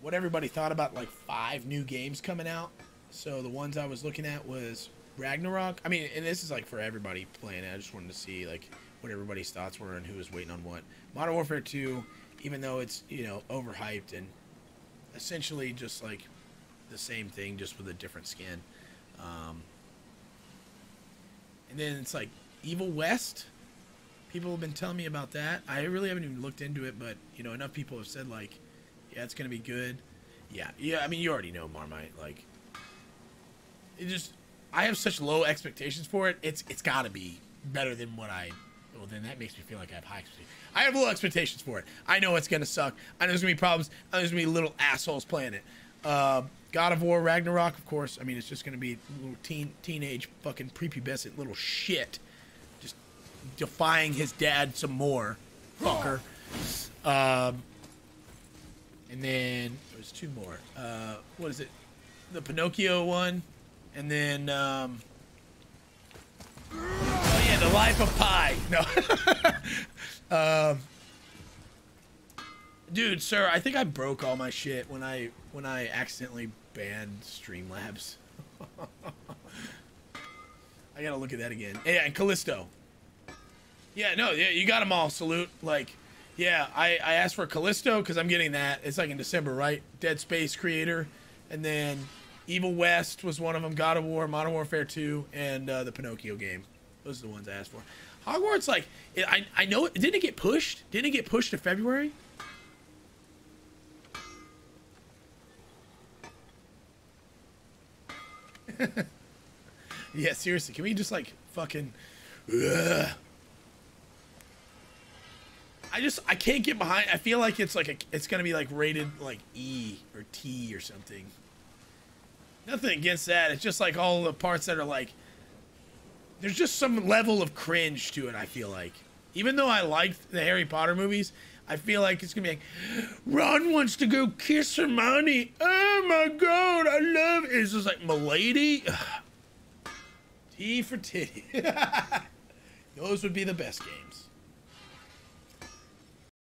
what everybody thought about like five new games coming out. So the ones I was looking at was Ragnarok. I mean, and this is like for everybody playing it. I just wanted to see like what everybody's thoughts were and who was waiting on what. Modern Warfare 2, even though it's you know overhyped and essentially just like the same thing, just with a different skin. Um, and then it's like Evil West. People have been telling me about that. I really haven't even looked into it, but you know enough people have said like, yeah, it's gonna be good. Yeah, yeah. I mean, you already know Marmite. Like, it just I have such low expectations for it. It's it's got to be better than what I. Well, then that makes me feel like I have high expectations. I have low expectations for it. I know it's gonna suck. I know there's gonna be problems. I know there's gonna be little assholes playing it. Uh, God of War Ragnarok, of course. I mean, it's just gonna be little teen teenage fucking prepubescent little shit, just defying his dad some more, fucker. Um, and then there's two more. Uh, what is it? The Pinocchio one, and then um, oh yeah, the Life of Pi. No, um, dude, sir, I think I broke all my shit when I when I accidentally banned Streamlabs. I gotta look at that again. Yeah, and Callisto. Yeah, no, yeah, you got them all. Salute. Like, yeah, I, I asked for Callisto because I'm getting that. It's like in December, right? Dead Space creator, and then Evil West was one of them. God of War, Modern Warfare 2, and uh, the Pinocchio game. Those are the ones I asked for. Hogwarts, like, I I know it didn't it get pushed. Didn't it get pushed to February? yeah, seriously, can we just like fucking? Ugh. I just I can't get behind. I feel like it's like a, it's gonna be like rated like E or T or something. Nothing against that. It's just like all the parts that are like. There's just some level of cringe to it. I feel like, even though I liked the Harry Potter movies, I feel like it's gonna be like, Ron wants to go kiss Hermione. Oh my god, I love. It. It's just like Milady. T for titty. Those would be the best games.